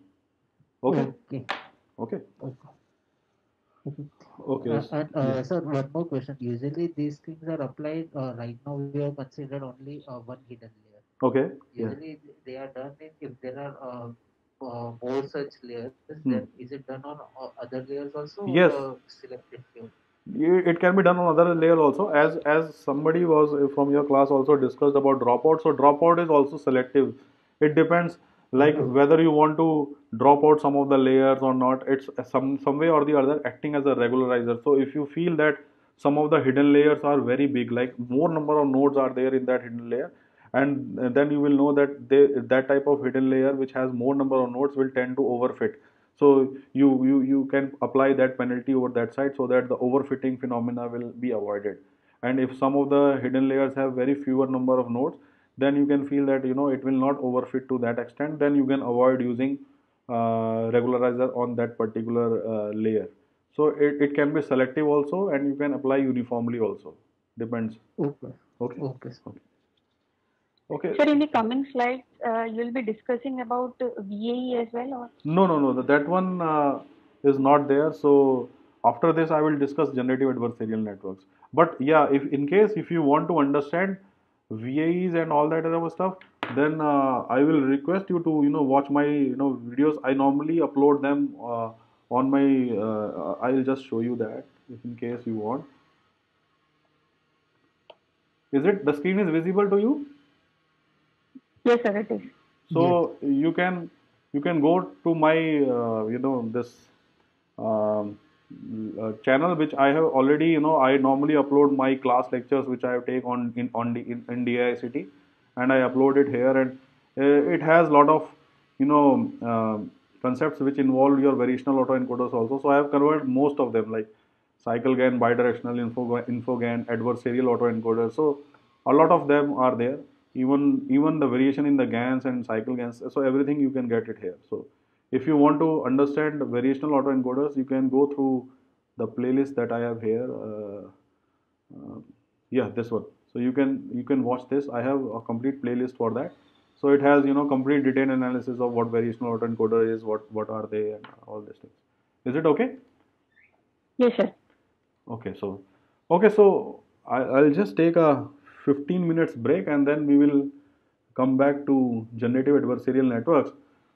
Okay.
Okay.
Okay.
okay.
Okay.
Uh, and uh, sir, one more question. Usually these things are applied. Uh, right now we have considered only uh, one hidden layer.
Okay.
Usually yeah. they are done in, if there are uh, uh, more such layers. Hmm. Then is it done on other layers also?
Yes.
selective
It can be done on other layer also. As as somebody was from your class also discussed about dropout. So dropout is also selective. It depends like mm-hmm. whether you want to drop out some of the layers or not it's some some way or the other acting as a regularizer so if you feel that some of the hidden layers are very big like more number of nodes are there in that hidden layer and then you will know that they, that type of hidden layer which has more number of nodes will tend to overfit. So you you you can apply that penalty over that side so that the overfitting phenomena will be avoided. And if some of the hidden layers have very fewer number of nodes then you can feel that you know it will not overfit to that extent. Then you can avoid using uh, regularizer on that particular uh, layer. So it, it can be selective also and you can apply uniformly also. Depends.
Okay.
Okay.
Okay
okay, okay.
Sir, in the coming slides, uh, you will be discussing about VAE as well, or
no, no, no. That one uh, is not there. So after this, I will discuss generative adversarial networks. But yeah, if in case if you want to understand VAEs and all that other stuff, then uh, I will request you to you know watch my you know videos. I normally upload them uh, on my. Uh, I'll just show you that if in case you want. Is it the screen is visible to you?
Yes, sir, it is.
So yes. you can you can go to my uh, you know this. Um, uh, channel which I have already you know I normally upload my class lectures which I have take on in on the in, in DAIICT and I upload it here and uh, it has lot of you know uh, concepts which involve your variational autoencoders also so I have covered most of them like cycle GAN bidirectional info info GAN adversarial autoencoders so a lot of them are there even even the variation in the GANs and cycle GANs so everything you can get it here so if you want to understand variational autoencoders, you can go through the playlist that I have here. Uh, uh, yeah, this one. So you can you can watch this. I have a complete playlist for that. So it has you know complete detailed analysis of what variational autoencoder is, what what are they, and all these things. Is it okay?
Yes, sir.
Okay, so okay, so I, I'll just take a 15 minutes break and then we will come back to generative adversarial networks.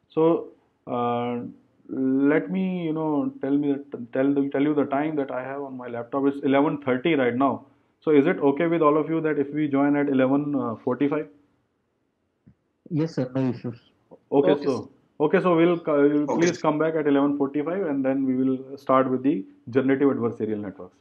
So uh, let me you know tell me tell tell you the time that I have on my laptop. is 11:30 right now. So is it okay with all of you that if we join at 11:45?
Yes, sir. No issues.
Okay, okay so okay, so we'll uh, okay. please come back at 11:45 and then we will start with the generative adversarial networks.